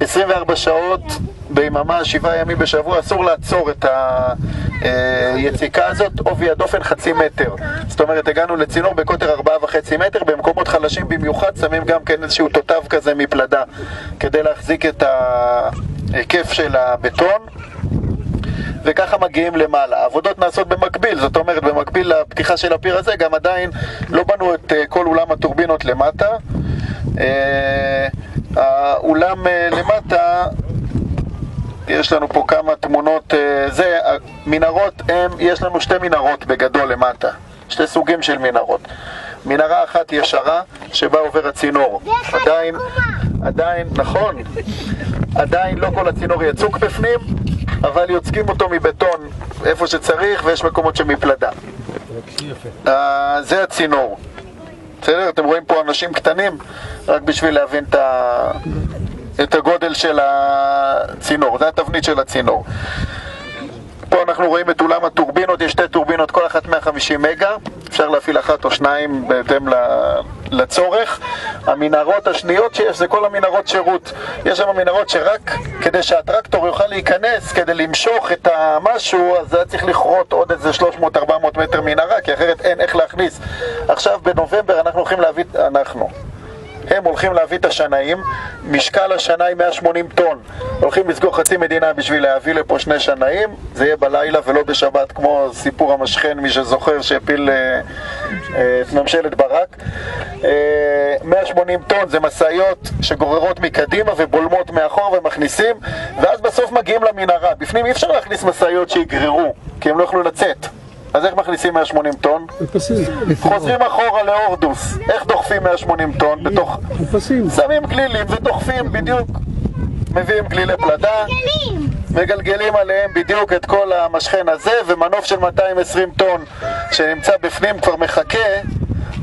24 שעות ביממה, שבעה ימים בשבוע, אסור לעצור את היציקה הזאת, עובי הדופן חצי מטר. זאת אומרת, הגענו לצינור בקוטר ארבעה וחצי מטר, במקומות חלשים במיוחד שמים גם כן איזשהו תותב כזה מפלדה, כדי להחזיק את ההיקף של הבטון. וככה מגיעים למעלה. העבודות נעשות במקביל, זאת אומרת במקביל לפתיחה של הפיר הזה גם עדיין לא בנו את כל אולם הטורבינות למטה. האולם למטה יש לנו פה כמה תמונות, אה, זה, מנהרות הם, יש לנו שתי מנהרות בגדול למטה, שתי סוגים של מנהרות. מנהרה אחת ישרה, שבה עובר הצינור. עדיין, עדיין, נכון, עדיין לא כל הצינור יצוק בפנים, אבל יוצקים אותו מבטון איפה שצריך, ויש מקומות שמפלדה. אה, זה הצינור. בסדר? אתם רואים פה אנשים קטנים, רק בשביל להבין את ה... את הגודל של הצינור, זה התבנית של הצינור. פה אנחנו רואים את אולם הטורבינות, יש שתי טורבינות, כל אחת 150 מגה, אפשר להפעיל אחת או שניים בהתאם לצורך. המנהרות השניות שיש זה כל המנהרות שירות. יש שם מנהרות שרק כדי שהטרקטור יוכל להיכנס, כדי למשוך את המשהו, אז היה צריך לכרות עוד איזה 300-400 מטר מנהרה, כי אחרת אין איך להכניס. עכשיו בנובמבר אנחנו הולכים להביא, אנחנו. הם הולכים להביא את השנאים, משקל השנאי 180 טון. הולכים לסגור חצי מדינה בשביל להביא לפה שני שנאים, זה יהיה בלילה ולא בשבת כמו סיפור המשכן, מי שזוכר שהפיל אה, אה, את ממשלת ברק. אה, 180 טון זה משאיות שגוררות מקדימה ובולמות מאחור ומכניסים, ואז בסוף מגיעים למנהרה. בפנים אי אפשר להכניס משאיות שיגררו, כי הם לא יוכלו לצאת. אז איך מכניסים 180 טון? חוזרים אחורה להורדוס, איך דוחפים 180 טון? בתוך... שמים גלילים ודוחפים בדיוק. מביאים גלילי פלדה, מגלגלים עליהם בדיוק את כל המשכן הזה, ומנוף של 220 טון שנמצא בפנים כבר מחכה,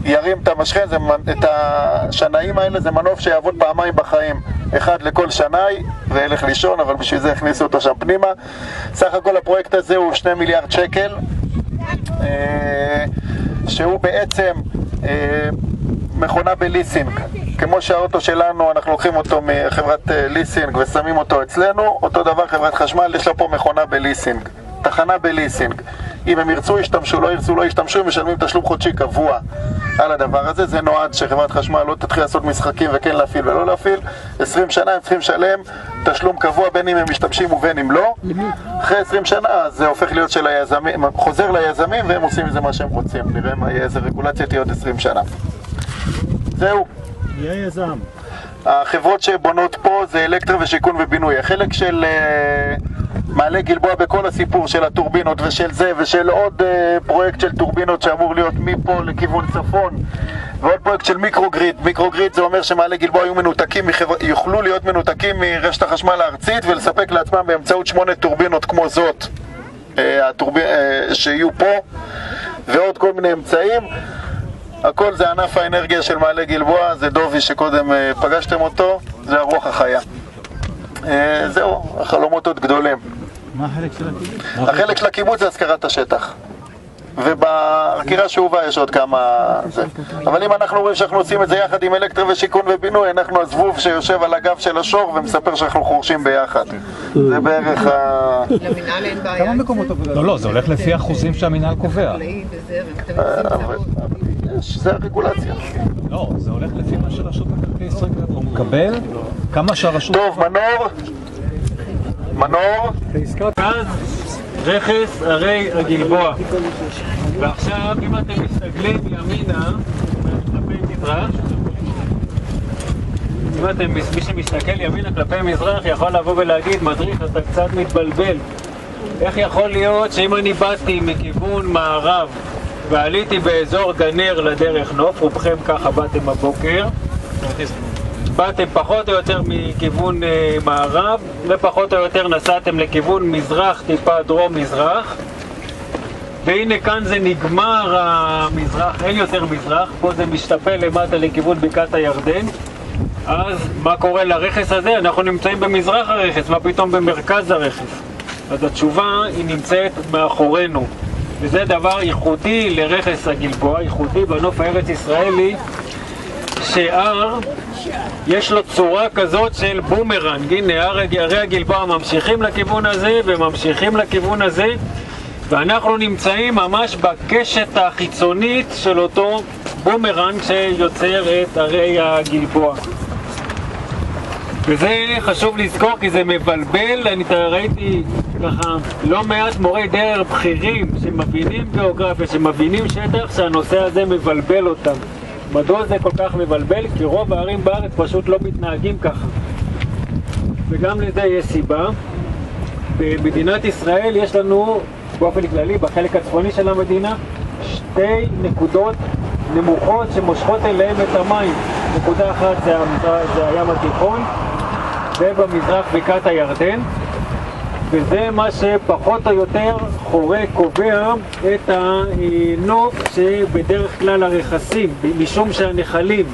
ירים את המשכן, זה, את השנאים האלה זה מנוף שיעבוד פעמיים בחיים, אחד לכל שנאי וילך לישון, אבל בשביל זה הכניסו אותו שם פנימה. סך הכל הפרויקט הזה הוא 2 מיליארד שקל, שהוא בעצם אה, מכונה בליסינג. כמו שהאוטו שלנו, אנחנו לוקחים אותו מחברת אה, ליסינג ושמים אותו אצלנו, אותו דבר חברת חשמל, יש לה פה מכונה בליסינג. תחנה בליסינג. אם הם ירצו ישתמשו, לא ירצו לא ישתמשו, הם משלמים תשלום חודשי קבוע על הדבר הזה. זה נועד שחברת חשמל לא תתחיל לעשות משחקים וכן להפעיל ולא להפעיל. 20 שנה הם צריכים לשלם תשלום קבוע בין אם הם משתמשים ובין אם לא. אחרי 20 שנה זה הופך להיות של היזמים, חוזר ליזמים והם עושים מזה מה שהם רוצים. נראה מה יהיה, איזה רגולציה תהיה עוד 20 שנה. זהו. יהיה יזם. החברות שבונות פה זה אלקטרה ושיכון ובינוי. החלק של אה, מעלה גלבוע בכל הסיפור של הטורבינות ושל זה ושל עוד אה, פרויקט של טורבינות שאמור להיות מפה לכיוון צפון ועוד פרויקט של מיקרוגריד. מיקרוגריד זה אומר שמעלה גלבוע יהיו מנותקים, מחבר... יוכלו להיות מנותקים מרשת החשמל הארצית ולספק לעצמם באמצעות שמונה טורבינות כמו זאת אה, הטורב... אה, שיהיו פה ועוד כל מיני אמצעים. הכל זה ענף האנרגיה של מעלה גלבוע, זה דובי שקודם אה, פגשתם אותו, זה הרוח החיה. זהו, החלומות עוד גדולים. מה החלק של הקיבוץ? החלק של הקיבוץ זה השכרת השטח. ובחקירה שאובה יש עוד כמה... זה. אבל אם אנחנו רואים שאנחנו עושים את זה יחד עם אלקטרה ושיכון ובינוי, אנחנו הזבוב שיושב על הגב של השור ומספר שאנחנו חורשים ביחד. זה בערך ה... למינהל אין בעיה. כמה מקומות עבודה? לא, לא, זה הולך לפי אחוזים שהמינהל קובע. צרות. יש, זה הרגולציה. לא, זה הולך לפי מה שרשות מקרקעי ישראל הוא מקבל, כמה שהרשות... טוב, מנור? מנור? אז רכס הרי הגלבוע. ועכשיו, אם אתם מסתכלים ימינה, כלפי מזרח, אם אתם, מי שמסתכל ימינה כלפי מזרח יכול לבוא ולהגיד, מדריך, אתה קצת מתבלבל. איך יכול להיות שאם אני באתי מכיוון מערב ועליתי באזור גנר לדרך נוף, רובכם ככה באתם בבוקר, באתם פחות או יותר מכיוון אה, מערב, ופחות או יותר נסעתם לכיוון מזרח, טיפה דרום-מזרח. והנה כאן זה נגמר המזרח, אין יותר מזרח, פה זה משתפל למטה לכיוון בקעת הירדן. אז מה קורה לרכס הזה? אנחנו נמצאים במזרח הרכס, מה פתאום במרכז הרכס? אז התשובה היא נמצאת מאחורינו. וזה דבר ייחודי לרכס הגלבוע, ייחודי בנוף הארץ ישראלי, שהר יש לו צורה כזאת של בומרנג. הנה, הר- הרי הגלבוע ממשיכים לכיוון הזה וממשיכים לכיוון הזה, ואנחנו נמצאים ממש בקשת החיצונית של אותו בומרנג שיוצר את הרי הגלבוע. וזה חשוב לזכור כי זה מבלבל, אני ראיתי ככה לא מעט מורי דרך בכירים שמבינים גיאוגרפיה, שמבינים שטח, שהנושא הזה מבלבל אותם. מדוע זה כל כך מבלבל? כי רוב הערים בארץ פשוט לא מתנהגים ככה. וגם לזה יש סיבה. במדינת ישראל יש לנו, באופן כללי, בחלק הצפוני של המדינה, שתי נקודות נמוכות שמושכות אליהם את המים. נקודה אחת זה, זה הים התיכון, ובמזרח בקעת הירדן, וזה מה שפחות או יותר חורק, קובע את הנוף שבדרך כלל הרכסים, משום שהנחלים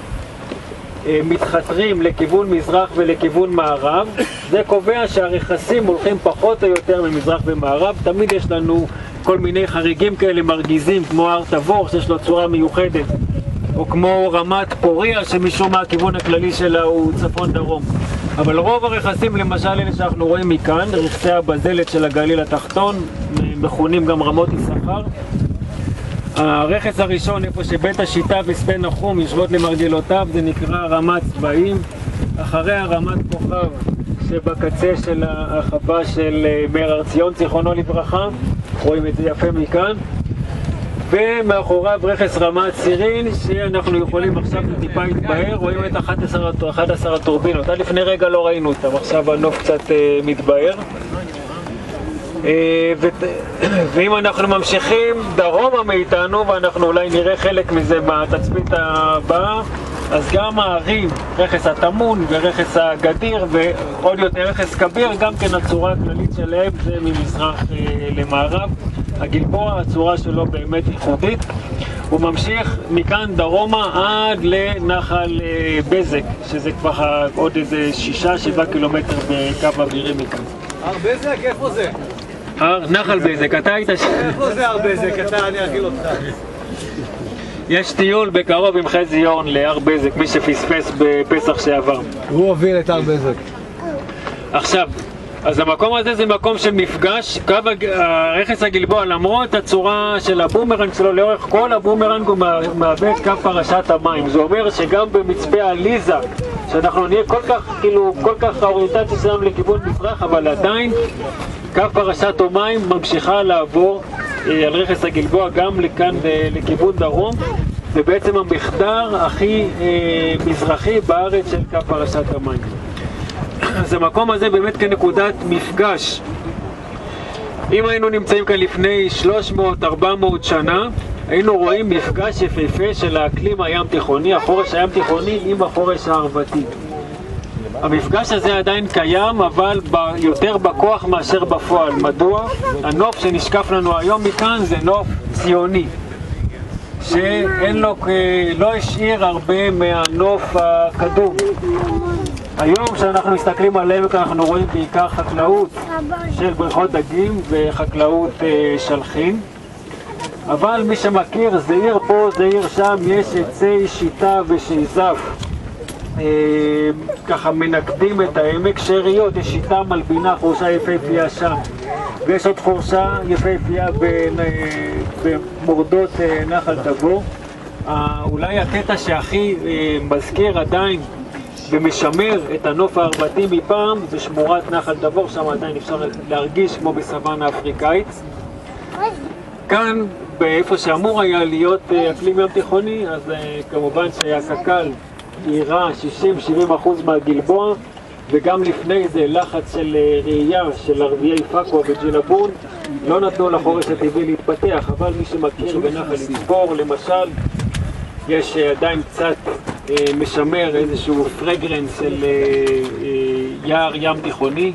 אה, מתחתרים לכיוון מזרח ולכיוון מערב, זה קובע שהרכסים הולכים פחות או יותר ממזרח ומערב, תמיד יש לנו כל מיני חריגים כאלה מרגיזים כמו הר תבור שיש לו צורה מיוחדת או כמו רמת פוריה שמשום מה הכיוון הכללי שלה הוא צפון דרום אבל רוב הרכסים למשל אלה שאנחנו רואים מכאן, רכסי הבזלת של הגליל התחתון מכונים גם רמות יששכר הרכס הראשון, איפה שבית השיטה ושדה נחום יושבות למרגלותיו, זה נקרא רמת צבעים. אחריה רמת כוכב, שבקצה של החווה של אה, מאיר הר ציון, זיכרונו לברכה. רואים את זה יפה מכאן. ומאחוריו רכס רמת סירין, שאנחנו יכולים עכשיו טיפה להתבהר, רואים את 11, 11 הטורבינות. עד לפני רגע לא ראינו אותם, עכשיו הנוף קצת אה, מתבהר. אה, ואם אנחנו ממשיכים דרומה מאיתנו, ואנחנו אולי נראה חלק מזה בתצפית הבאה, אז גם הערים, רכס הטמון ורכס הגדיר ועוד יותר רכס כביר, גם כן הצורה הכללית שלהם זה ממזרח אה, למערב. הגלבוע, הצורה שלו באמת ייחודית. הוא ממשיך מכאן דרומה עד לנחל אה, בזק, שזה כבר עוד איזה שישה, שבעה קילומטר בקו אווירי מכאן. הר בזק, איפה זה? הר נחל בזק, אתה היית שם. איפה זה הר בזק? אתה, אני ארגיל אותך. יש טיול בקרוב עם חזי אורן להר בזק, מי שפספס בפסח שעבר. הוא הוביל את הר בזק. עכשיו, אז המקום הזה זה מקום של מפגש, קו הג- הרכס הגלבוע, למרות הצורה של הבומרנג שלו, לאורך כל הבומרנג הוא מה- מהווה את קו פרשת המים. זה אומר שגם במצפה עליזה, שאנחנו נהיה כל כך, כאילו, כל כך האוריינטציה שלנו לכיוון מזרח, אבל עדיין קו פרשת המים ממשיכה לעבור אה, על רכס הגלבוע גם לכאן, אה, לכיוון דרום. זה בעצם המחדר הכי אה, מזרחי בארץ של קו פרשת המים. אז המקום הזה באמת כנקודת מפגש. אם היינו נמצאים כאן לפני 300-400 שנה, היינו רואים מפגש יפהפה של האקלים הים תיכוני, החורש הים תיכוני עם החורש הערבתי. המפגש הזה עדיין קיים, אבל ב- יותר בכוח מאשר בפועל. מדוע? הנוף שנשקף לנו היום מכאן זה נוף ציוני, שאין לו, לא השאיר הרבה מהנוף הקדום. היום כשאנחנו מסתכלים על עמק אנחנו רואים בעיקר חקלאות של בריכות דגים וחקלאות אה, שלחין אבל מי שמכיר זעיר פה, זעיר שם, יש עצי שיטה ושייזף אה, ככה מנקדים את העמק, שאריות, יש שיטה מלבינה, חורשה יפהפייה שם. ויש עוד חורשה יפהפייה אה, במורדות אה, נחל תבור אה, אולי הקטע שהכי אה, מזכיר עדיין ומשמר את הנוף הערבתי מפעם זה שמורת נחל דבור, שם עדיין אפשר להרגיש כמו בסוואנה אפריקאית. כאן, באיפה שאמור היה להיות אה, אקלים ים תיכוני, אז אה, כמובן שהקק"ל יירה 60-70% מהגלבוע, וגם לפני זה לחץ של אה, ראייה של ערביי פקווה וג'ילבון לא נתנו לחורש הטבעי להתפתח, אבל מי שמכיר בנחל לצפור למשל, יש עדיין קצת משמר איזשהו פרגרנס של אה, אה, יער ים תיכוני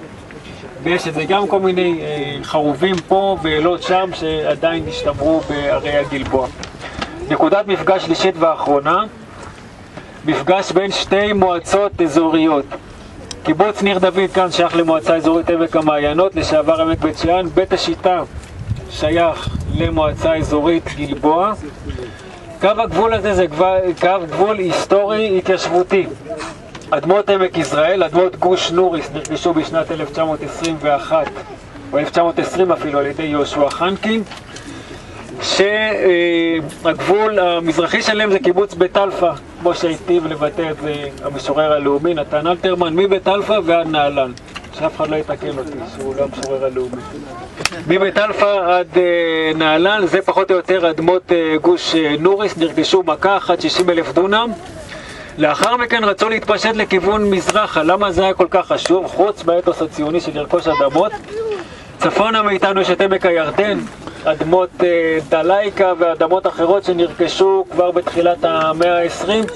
ויש את זה גם כל מיני אה, חרובים פה ואלות שם שעדיין השתמרו בערי הגלבוע. נקודת מפגש שלישית ואחרונה, מפגש בין שתי מועצות אזוריות. קיבוץ ניר דוד כאן שייך למועצה אזורית עמק המעיינות, לשעבר עמק בית שאן, בית השיטה שייך למועצה אזורית גלבוע. קו הגבול הזה זה קו גבול היסטורי התיישבותי. אדמות עמק יזרעאל, אדמות גוש נוריס, נרכשו בשנת 1921, או 1920 אפילו, על ידי יהושע חנקין, שהגבול המזרחי שלהם זה קיבוץ בית אלפא, כמו שהיטיב לבטא את המשורר הלאומי נתן אלתרמן, מבית אלפא ועד נהלל. שאף אחד לא יתקן אותי, שהוא לא המשורר הלאומי. מבית אלפא עד אה, נהלל, זה פחות או יותר אדמות אה, גוש אה, נוריס, נרכשו מכה אחת, 60 אלף דונם. לאחר מכן רצו להתפשט לכיוון מזרחה, למה זה היה כל כך חשוב? חוץ באתוס הציוני של לרכוש אדמות. צפונה מאיתנו יש את עמק הירדן, אדמות דלאיקה ואדמות אחרות שנרכשו כבר בתחילת המאה ה-20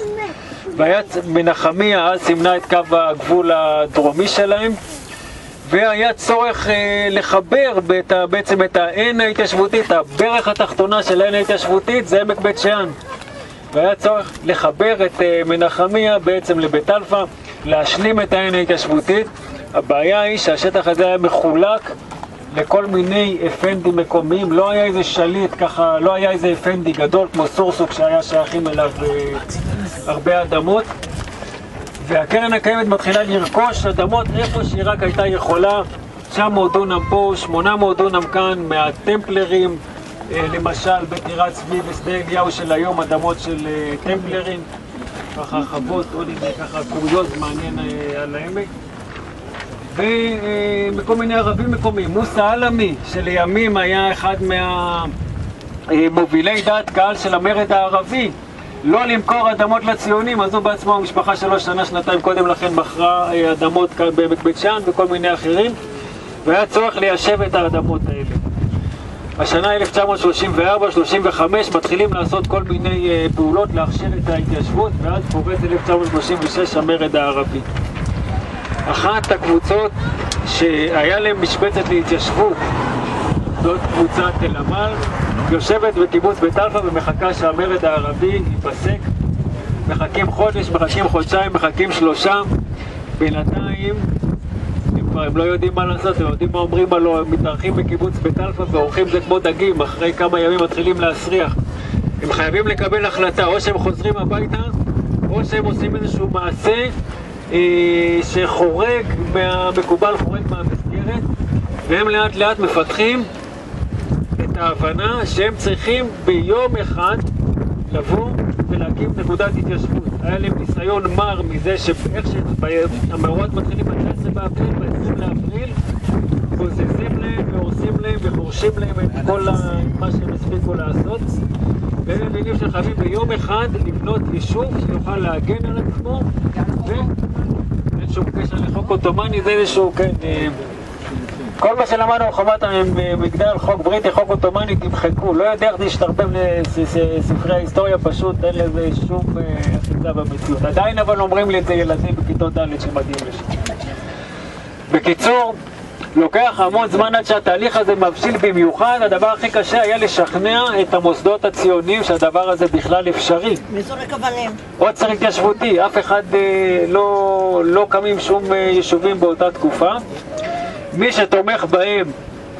והיה צ- מנחמיה אז סימנה את קו הגבול הדרומי שלהם והיה צורך אה, לחבר ה- בעצם את העין ההתיישבותית, הברך התחתונה של העין ההתיישבותית זה עמק בית שאן והיה צורך לחבר את אה, מנחמיה בעצם לבית אלפא, להשלים את העין ההתיישבותית. הבעיה היא שהשטח הזה היה מחולק לכל מיני אפנדים מקומיים, לא היה איזה שליט ככה, לא היה איזה אפנדי גדול כמו סורסוק שהיה שייכים אליו אה, הרבה אדמות. והקרן הקיימת מתחילה לרכוש אדמות איפה שהיא רק הייתה יכולה, 900 דונם פה, 800 דונם כאן, מהטמפלרים, אה, למשל בטירת צבי ושדה אליהו של היום, אדמות של אה, טמפלרים, ככה חוות, עוד איזה ככה קוריוז מעניין אה, על העמק. ומכל מיני ערבים מקומיים, מוסא עלמי, שלימים היה אחד מהמובילי דעת קהל של המרד הערבי, לא למכור אדמות לציונים, אז הוא בעצמו, המשפחה שלו שנה, שנתיים קודם לכן מכרה אה, אדמות כאן בעמק בית שאן וכל מיני אחרים. והיה צורך ליישב את האדמות האלה. השנה 1934-35 מתחילים לעשות כל מיני אה, פעולות להכשיר את ההתיישבות ואז פורץ 1936 המרד הערבי. אחת הקבוצות שהיה להם משבצת להתיישבות, זאת קבוצת תל עמל, יושבת בקיבוץ בית אלפא ומחכה שהמרד הערבי ייפסק. מחכים חודש, מחכים חודשיים, מחכים שלושה. בינתיים הם כבר הם לא יודעים מה לעשות, הם יודעים מה אומרים עלו, הם מתארחים בקיבוץ בית אלפא ואורחים זה כמו דגים, אחרי כמה ימים מתחילים להסריח. הם חייבים לקבל החלטה, או שהם חוזרים הביתה, או שהם עושים איזשהו מעשה אה, שחורג מהמקובל, חורג מהמסגרת, והם לאט לאט מפתחים ההבנה שהם צריכים ביום אחד לבוא ולהקים נקודת התיישבות. היה להם ניסיון מר מזה שאיך שהמאורעות מתחילים ב-19 באפריל, ב-20 לאפריל, בוזזים להם והורסים להם וחורשים להם את כל ה... מה שהם הספיקו לעשות. והם מבינים שחייבים ביום אחד לבנות יישוב שיוכל להגן על עצמו, ואין שום קשר לחוק עות'מאני, זה איזשהו, כן... כל מה שלמדנו על חומת המגדל, חוק בריטי, חוק עות'מאני, תמחקו. לא יודע איך להשתרבב לספרי ההיסטוריה, פשוט אין לזה שום אחיזה במציאות. עדיין אבל אומרים לי את זה ילדים בכיתות ד' שמגיעים לשם. בקיצור, לוקח המון זמן עד שהתהליך הזה מבשיל במיוחד, הדבר הכי קשה היה לשכנע את המוסדות הציוניים שהדבר הזה בכלל אפשרי. מזורק אבנים. עוצר התיישבותי, אף אחד אה, לא, לא קמים שום אה, יישובים באותה תקופה. מי שתומך בהם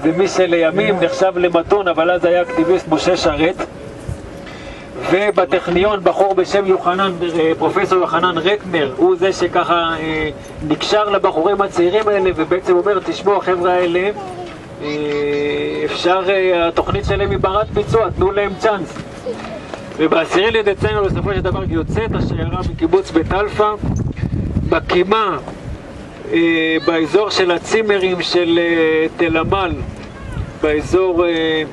זה מי שלימים נחשב למתון, אבל אז היה אקטיביסט משה שרת. ובטכניון בחור בשם יוחנן, אה, פרופסור יוחנן רקנר, הוא זה שככה אה, נקשר לבחורים הצעירים האלה ובעצם אומר, תשמעו, החבר'ה האלה, אה, אפשר, התוכנית שלהם היא ברת ביצוע, תנו להם צ'אנס. ובעשירי לדצמבר בסופו של דבר יוצאת השיירה מקיבוץ בית אלפא, מקימה באזור של הצימרים של אה, תל עמל, באזור... אה,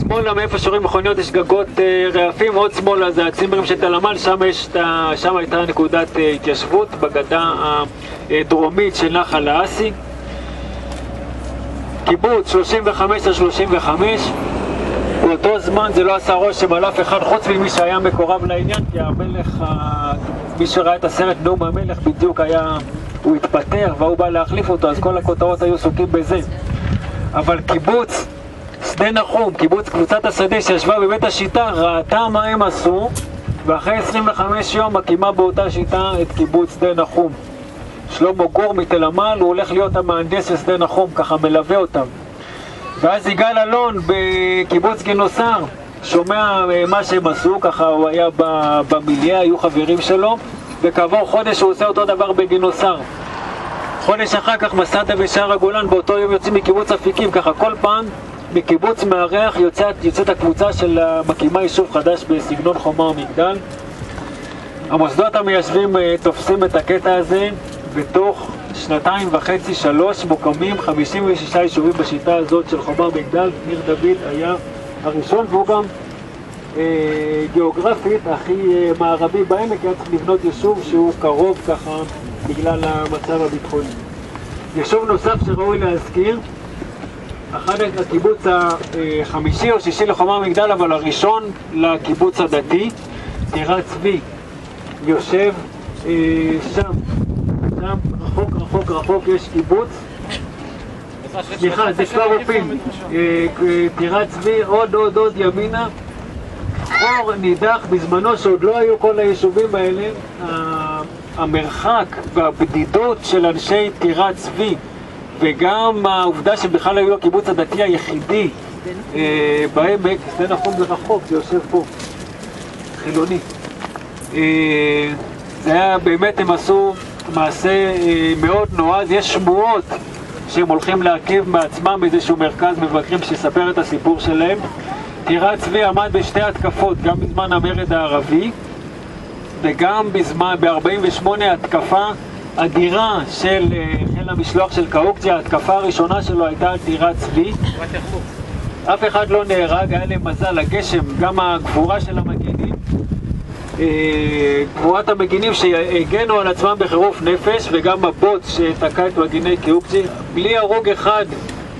שמאלה מאיפה שרואים מכוניות יש גגות רעפים, עוד שמאלה זה הצימרים של תל עמל, שם, שם הייתה נקודת התיישבות בגדה הדרומית של נחל האסי. קיבוץ 35 על 35 באותו זמן זה לא עשה רושם על אף אחד חוץ ממי שהיה מקורב לעניין כי המלך, מי שראה את הסרט נאום המלך בדיוק היה, הוא התפטר והוא בא להחליף אותו אז כל הכותרות היו עסוקים בזה. אבל קיבוץ שדה נחום, קיבוץ קבוצת השדה שישבה בבית השיטה ראתה מה הם עשו ואחרי 25 יום מקימה באותה שיטה את קיבוץ שדה נחום. שלמה גור מתל עמל הוא הולך להיות המהנדס של שדה נחום ככה מלווה אותם ואז יגאל אלון בקיבוץ גינוסר שומע אה, מה שהם עשו, ככה הוא היה במיליה, היו חברים שלו, וכעבור חודש הוא עושה אותו דבר בגינוסר. חודש אחר כך מסעדה בשער הגולן, באותו יום יוצאים מקיבוץ אפיקים, ככה כל פעם מקיבוץ מארח יוצאת, יוצאת הקבוצה של מקימה יישוב חדש בסגנון חומה ומגדל. המוסדות המיישבים אה, תופסים את הקטע הזה בתוך שנתיים וחצי, שלוש, מוקמים 56 יישובים בשיטה הזאת של חומר מגדל. ניר דוד היה הראשון, והוא גם אה, גיאוגרפית הכי אה, מערבי בעמק, היה צריך לבנות יישוב שהוא קרוב ככה בגלל המצב הביטחוני. יישוב נוסף שראוי להזכיר, אחד הקיבוץ החמישי או שישי לחומר מגדל, אבל הראשון לקיבוץ הדתי, טירת צבי, יושב אה, שם, שם רחוק רחוק רחוק יש קיבוץ. סליחה, זה כבר רופאים אה, אה, טירת צבי, עוד עוד עוד ימינה. חור נידח בזמנו שעוד לא היו כל היישובים האלה המרחק והבדידות של אנשי טירת צבי וגם העובדה שבכלל היו הקיבוץ הדתי היחידי אה, בעמק, זה נכון זה רחוק, זה יושב פה, חילוני. זה היה, באמת הם עשו מעשה אה, מאוד נועז, יש שמועות שהם הולכים להרכיב מעצמם איזשהו מרכז מבקרים שיספר את הסיפור שלהם. טירת צבי עמד בשתי התקפות, גם בזמן המרד הערבי וגם בזמן, ב-48 התקפה אדירה של אה, חיל המשלוח של קאוקג'ה, ההתקפה הראשונה שלו הייתה על טירת צבי. אף אחד לא נהרג, היה להם מזל, הגשם, גם הגבורה של המגינים אה, גבורת המגינים שהגנו על עצמם בחירוף נפש וגם הבוט שתקע את מגיני קיוקצ'י בלי הרוג אחד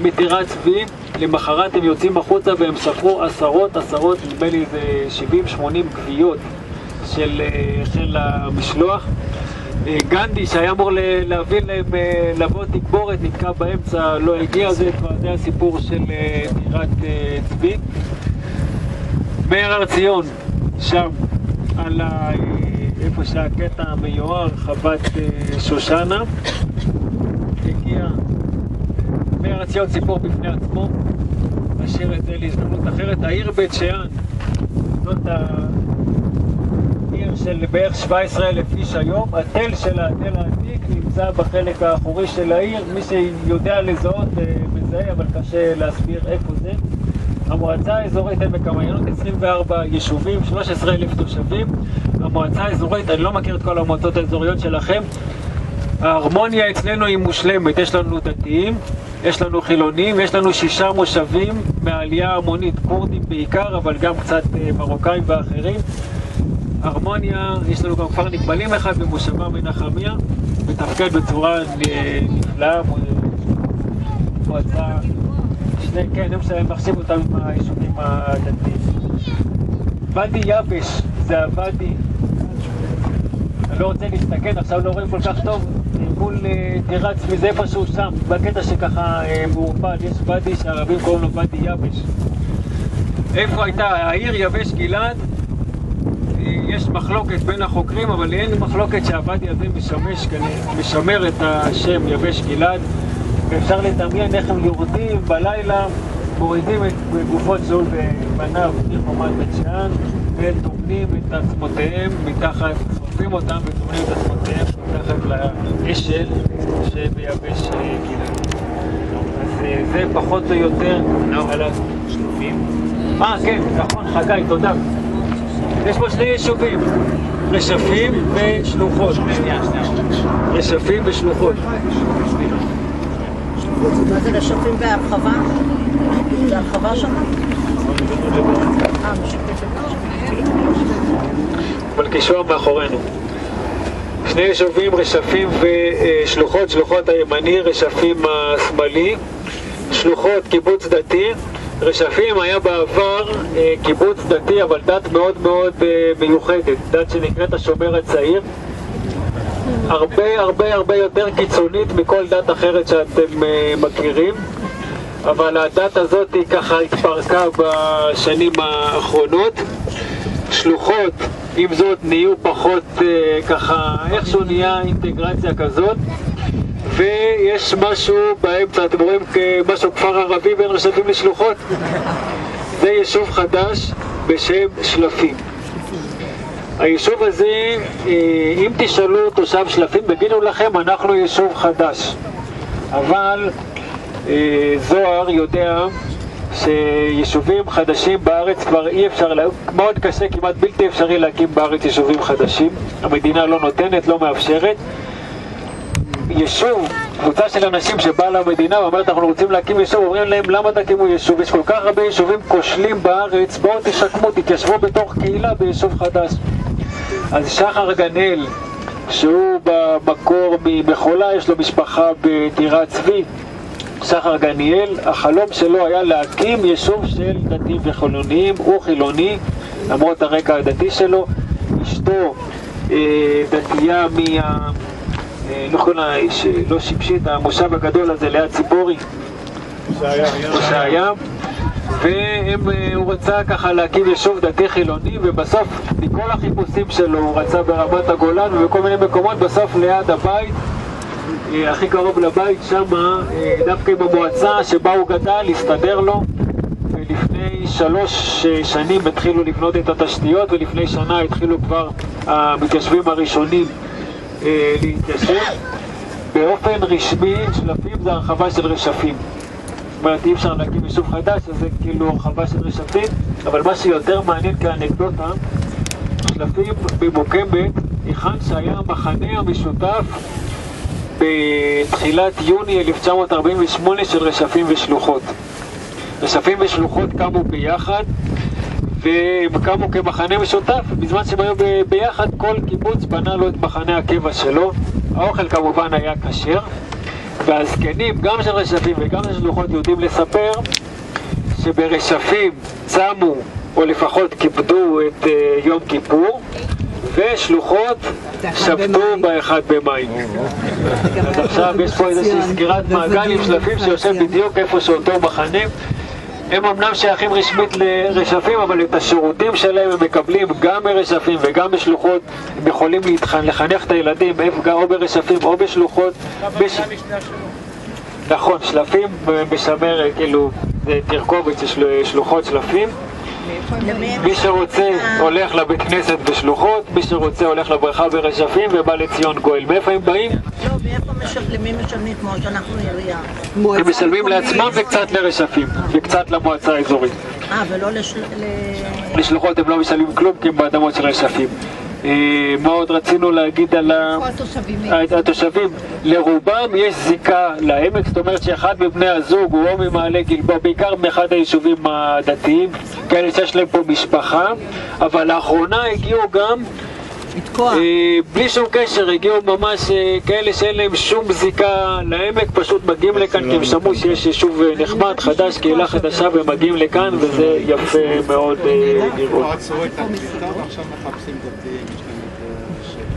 מטירת צבי למחרת הם יוצאים החוצה והם ספרו עשרות עשרות, נדמה לי זה 70-80 גוויות של אה, חיל המשלוח. אה, גנדי שהיה אמור להביא להם אה, לבוא תגבורת נתקע באמצע, לא הגיע, זה כבר זה הסיפור של אה, טירת אה, צבי. מאיר הר ציון, שם, על ה... אה, איפה שהקטע המיוער, חוות אה, שושנה. הגיע מאיר הר ציון סיפור בפני עצמו, נשאיר את זה להזדמנות אחרת. העיר בית שאן, זאת העיר של בערך 17,000 איש היום. התל של התל העתיק נמצא בחלק האחורי של העיר. מי שיודע לזהות אה, מזהה, אבל קשה להסביר איפה זה. המועצה האזורית עמק המעיינות, 24 יישובים, 13,000 תושבים. המועצה האזורית, אני לא מכיר את כל המועצות האזוריות שלכם. ההרמוניה אצלנו היא מושלמת, יש לנו דתיים, יש לנו חילונים, יש לנו שישה מושבים מהעלייה ההמונית, כורדים בעיקר, אבל גם קצת אה, מרוקאים ואחרים. הרמוניה, יש לנו גם כפר נקבלים אחד במושבה מנחמיה, מתפקד בצורה אה, נפלאה, מו- מועצה, שני, כן, מחשיב אותם עם היישובים הדתיים. ואדי יבש, זה הוואדי אני לא רוצה להסתכן, עכשיו לא רואים כל כך טוב, מול אה, טירת צבי, זה איפשהו שם, בקטע שככה אה, מעורפל, יש ואדי שהערבים קוראים לו ואדי יבש. איפה הייתה העיר יבש גלעד? אה, יש מחלוקת בין החוקרים, אבל אין מחלוקת שהוואדי הזה משמש, משמר את השם יבש גלעד. ואפשר לדמיין איך הם יורדים בלילה, מורידים את גופות שאול ובניו מחומת בית שאן, וטומנים את עצמותיהם מתחת, שורפים אותם וטומנים את עצמותיהם מתחת לאשל שביבש אה, גלעד. אז אה, זה פחות או יותר על השלופים. אה, כן, נכון, חגי, תודה. יש פה שני יישובים, רשפים ושלוחות. רשפים ושלוחות. מה? אה, מלכישוע מאחורינו. שני יישובים, רשפים ושלוחות, שלוחות הימני, רשפים השמאלי, שלוחות קיבוץ דתי. רשפים היה בעבר אה, קיבוץ דתי, אבל דת מאוד מאוד אה, מיוחדת, דת שנקראת השומר הצעיר. הרבה הרבה הרבה יותר קיצונית מכל דת אחרת שאתם אה, מכירים, אבל הדת הזאת היא ככה התפרקה בשנים האחרונות. שלוחות, עם זאת, נהיו פחות אה, ככה, איכשהו נהיה אינטגרציה כזאת. ויש משהו באמצע, אתם רואים משהו כפר ערבי בין רשפים לשלוחות? זה יישוב חדש בשם שלפים. היישוב הזה, אה, אם תשאלו תושב שלפים, יגידו לכם, אנחנו יישוב חדש. אבל אה, זוהר יודע שיישובים חדשים בארץ כבר אי אפשר, מאוד קשה, כמעט בלתי אפשרי להקים בארץ יישובים חדשים. המדינה לא נותנת, לא מאפשרת. יישוב, קבוצה של אנשים שבאה למדינה ואומרת אנחנו רוצים להקים יישוב, אומרים להם למה תקימו יישוב? יש כל כך הרבה יישובים כושלים בארץ, בואו תשקמו, תתיישבו בתוך קהילה ביישוב חדש. אז שחר גנאל, שהוא במקור ממחולה, יש לו משפחה בטירת צבי, שחר גניאל, החלום שלו היה להקים יישוב של דתיים וחילוניים, הוא חילוני, למרות הרקע הדתי שלו, אשתו אה, דתייה מה... אה, לא קוראים לה, ש- לא שמשית, המושב הגדול הזה ליד ציפורי, הושעיה, והוא רצה ככה להקים יישוב דתי חילוני, ובסוף, מכל החיפושים שלו, הוא רצה ברמת הגולן ובכל מיני מקומות, בסוף ליד הבית, אה, הכי קרוב לבית, שם, דווקא עם המועצה שבה הוא גדל, הסתדר לו, ולפני שלוש אה, שנים התחילו לבנות את התשתיות, ולפני שנה התחילו כבר המתיישבים הראשונים אה, להתיישב. באופן רשמי, שלפים זה הרחבה של רשפים. זאת אומרת, אי אפשר להקים יישוב חדש, אז זה כאילו הרחבה של רשפים, אבל מה שיותר מעניין כאנקדוטה, שלפים ממוקמת היכן שהיה המחנה המשותף בתחילת יוני 1948 של רשפים ושלוחות. רשפים ושלוחות קמו ביחד, והם קמו כמחנה משותף, בזמן שהם היו ביחד כל קיבוץ בנה לו את מחנה הקבע שלו. האוכל כמובן היה כשר, והזקנים, גם של רשפים וגם של שלוחות, יודעים לספר שברשפים צמו, או לפחות כיבדו את אה, יום כיפור, ושלוחות שבתו באחד במים. אז עכשיו יש פה איזושהי סגירת מעגל עם שלפים שיושב בדיוק איפה שאותו מחנה. הם אמנם שייכים רשמית לרשפים, אבל את השירותים שלהם הם מקבלים גם מרשפים וגם בשלוחות. הם יכולים לחנך את הילדים או ברשפים או בשלוחות. בש... נכון, שלפים משמר, כאילו, תרכובת של של- שלוחות שלפים. מי שרוצה הולך לבית כנסת בשלוחות, מי שרוצה הולך לבריכה ברשפים ובא לציון גואל. מאיפה הם באים? לא, מאיפה משלמים? למי משלמים כמו שאנחנו עירייה? הם משלמים לעצמם וקצת לרשפים, וקצת למועצה האזורית. אה, ולא לשלוחות הם לא משלמים כלום כי הם באדמות של רשפים. אה, מה עוד רצינו להגיד על התושבים? לרובם יש זיקה לעמק, זאת אומרת שאחד מבני הזוג הוא או ממעלה גלבוע, בעיקר מאחד היישובים הדתיים, כאלה שיש להם פה משפחה, אבל לאחרונה הגיעו גם אה, בלי שום קשר, הגיעו ממש אה, כאלה שאין להם שום זיקה לעמק, פשוט מגיעים לכאן כי הם שמעו שיש יישוב נחמד, חדש, קהילה חדשה, והם מגיעים לכאן, וזה יפה מאוד לראות.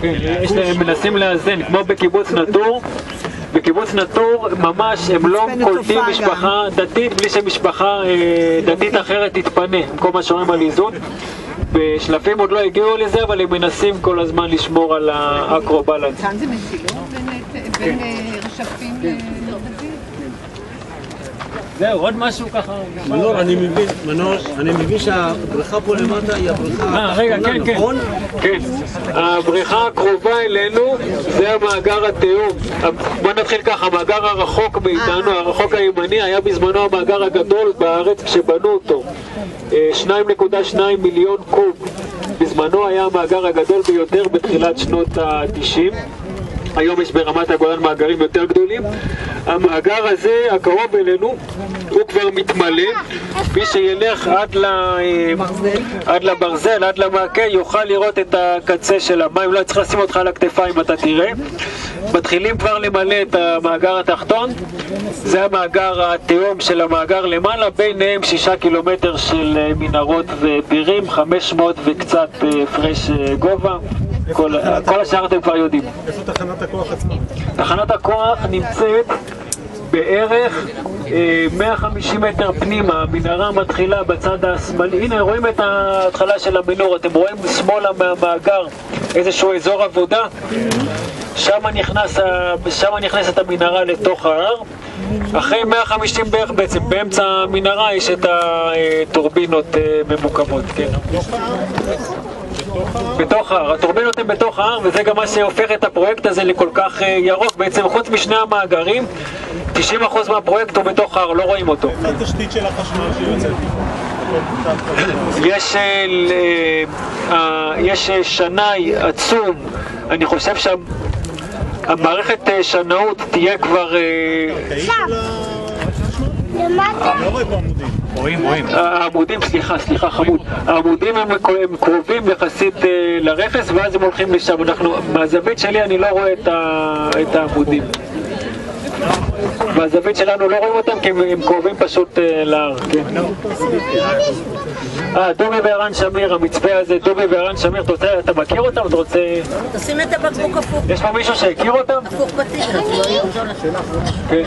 כן, מנסים לאזן, כמו בקיבוץ נטור. בקיבוץ נטור ממש הם לא קולטים משפחה דתית בלי שמשפחה אה, דתית אחרת תתפנה, כל מה שאומרים על איזון. בשלפים עוד לא הגיעו לזה, אבל הם מנסים כל הזמן לשמור על האקרו-בלנס. כאן זה מסילות בין, בין אה, רשפים לדוד? זהו, עוד משהו ככה. מנור, אני מבין, מנור, אני מבין שהבריכה פה למטה היא הבריכה אה, רגע, התחתונה, כן, כן. נכון? כן, הבריכה הקרובה אלינו זה המאגר התהום. בוא נתחיל ככה, המאגר הרחוק מאיתנו, הרחוק הימני, היה בזמנו המאגר הגדול בארץ כשבנו אותו. אה, 2.2 מיליון קוב. בזמנו היה המאגר הגדול ביותר בתחילת שנות ה-90. היום יש ברמת הגולן מאגרים יותר גדולים. המאגר הזה, הקרוב אלינו, הוא כבר מתמלא. מי שילך עד, ל... עד לברזל, עד למעקה, יוכל לראות את הקצה של המים. לא צריך לשים אותך על הכתפיים, אתה תראה. מתחילים כבר למלא את המאגר התחתון. זה המאגר התהום של המאגר למעלה, ביניהם שישה קילומטר של אה, מנהרות ובירים, 500 וקצת אה, הפרש אה, גובה. כל, כל השאר אתם כבר יודעים. איפה תחנת הכוח עצמה? תחנת הכוח נמצאת בערך אה, 150 מטר פנימה, המנהרה מתחילה בצד השמאלי, הנה רואים את ההתחלה של המנור, אתם רואים שמאלה מהמאגר איזשהו אזור עבודה, שם נכנס, שם נכנסת המנהרה לתוך ההר, אחרי 150 בערך בעצם, באמצע המנהרה יש את הטורבינות אה, ממוקמות, כן. בתוך ההר, הטורבינות הן בתוך ההר וזה גם מה שהופך את הפרויקט הזה לכל כך אה, ירוק, בעצם חוץ משני המאגרים 90% מהפרויקט הוא בתוך ההר, לא רואים אותו. איפה התשתית של החשמל שיוצאת? יש, אה, אה, יש שנאי עצום, אני חושב שהמערכת שנאות תהיה כבר... אני לא רואה פה עמודים. העמודים, סליחה, סליחה חמוד, העמודים הם, קרובים יחסית אה, לרכס ואז הם הולכים לשם, אנחנו, מהזווית שלי אני לא רואה את העמודים. מהזווית שלנו לא רואים אותם כי הם, קרובים פשוט אה, להר, כן. אה, דובי וערן שמיר, המצפה הזה, דובי וערן שמיר, אתה רוצה, אתה מכיר אותם? אתה רוצה... תשים את הבקבוק הפוך. יש פה מישהו שהכיר אותם? הפוך אז לא. כן.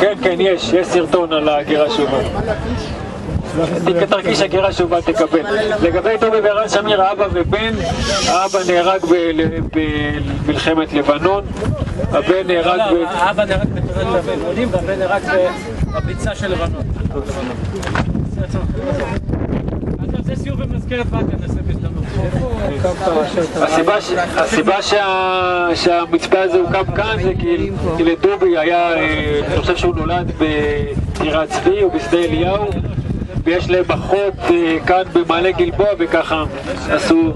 כן, כן, יש, יש סרטון על הגירה שובה. תרגיש הגירה שובה תקבל. לגבי דובי וערן שמיר, האבא ובן, האבא נהרג במלחמת לבנון, הבן נהרג לא, ב... האבא נהרג לימודים והבן נהרג בביצה של לבנון. זה סיור במזכרת ואקה, נעשה בהזדמנות. הסיבה. שהמצפה הזה הוקם כאן זה כי, כי לדובי היה, אה, אני חושב שהוא נולד בטירת צבי או בשדה אליהו ויש להם אחות אה, כאן במעלה גלבוע וככה עשו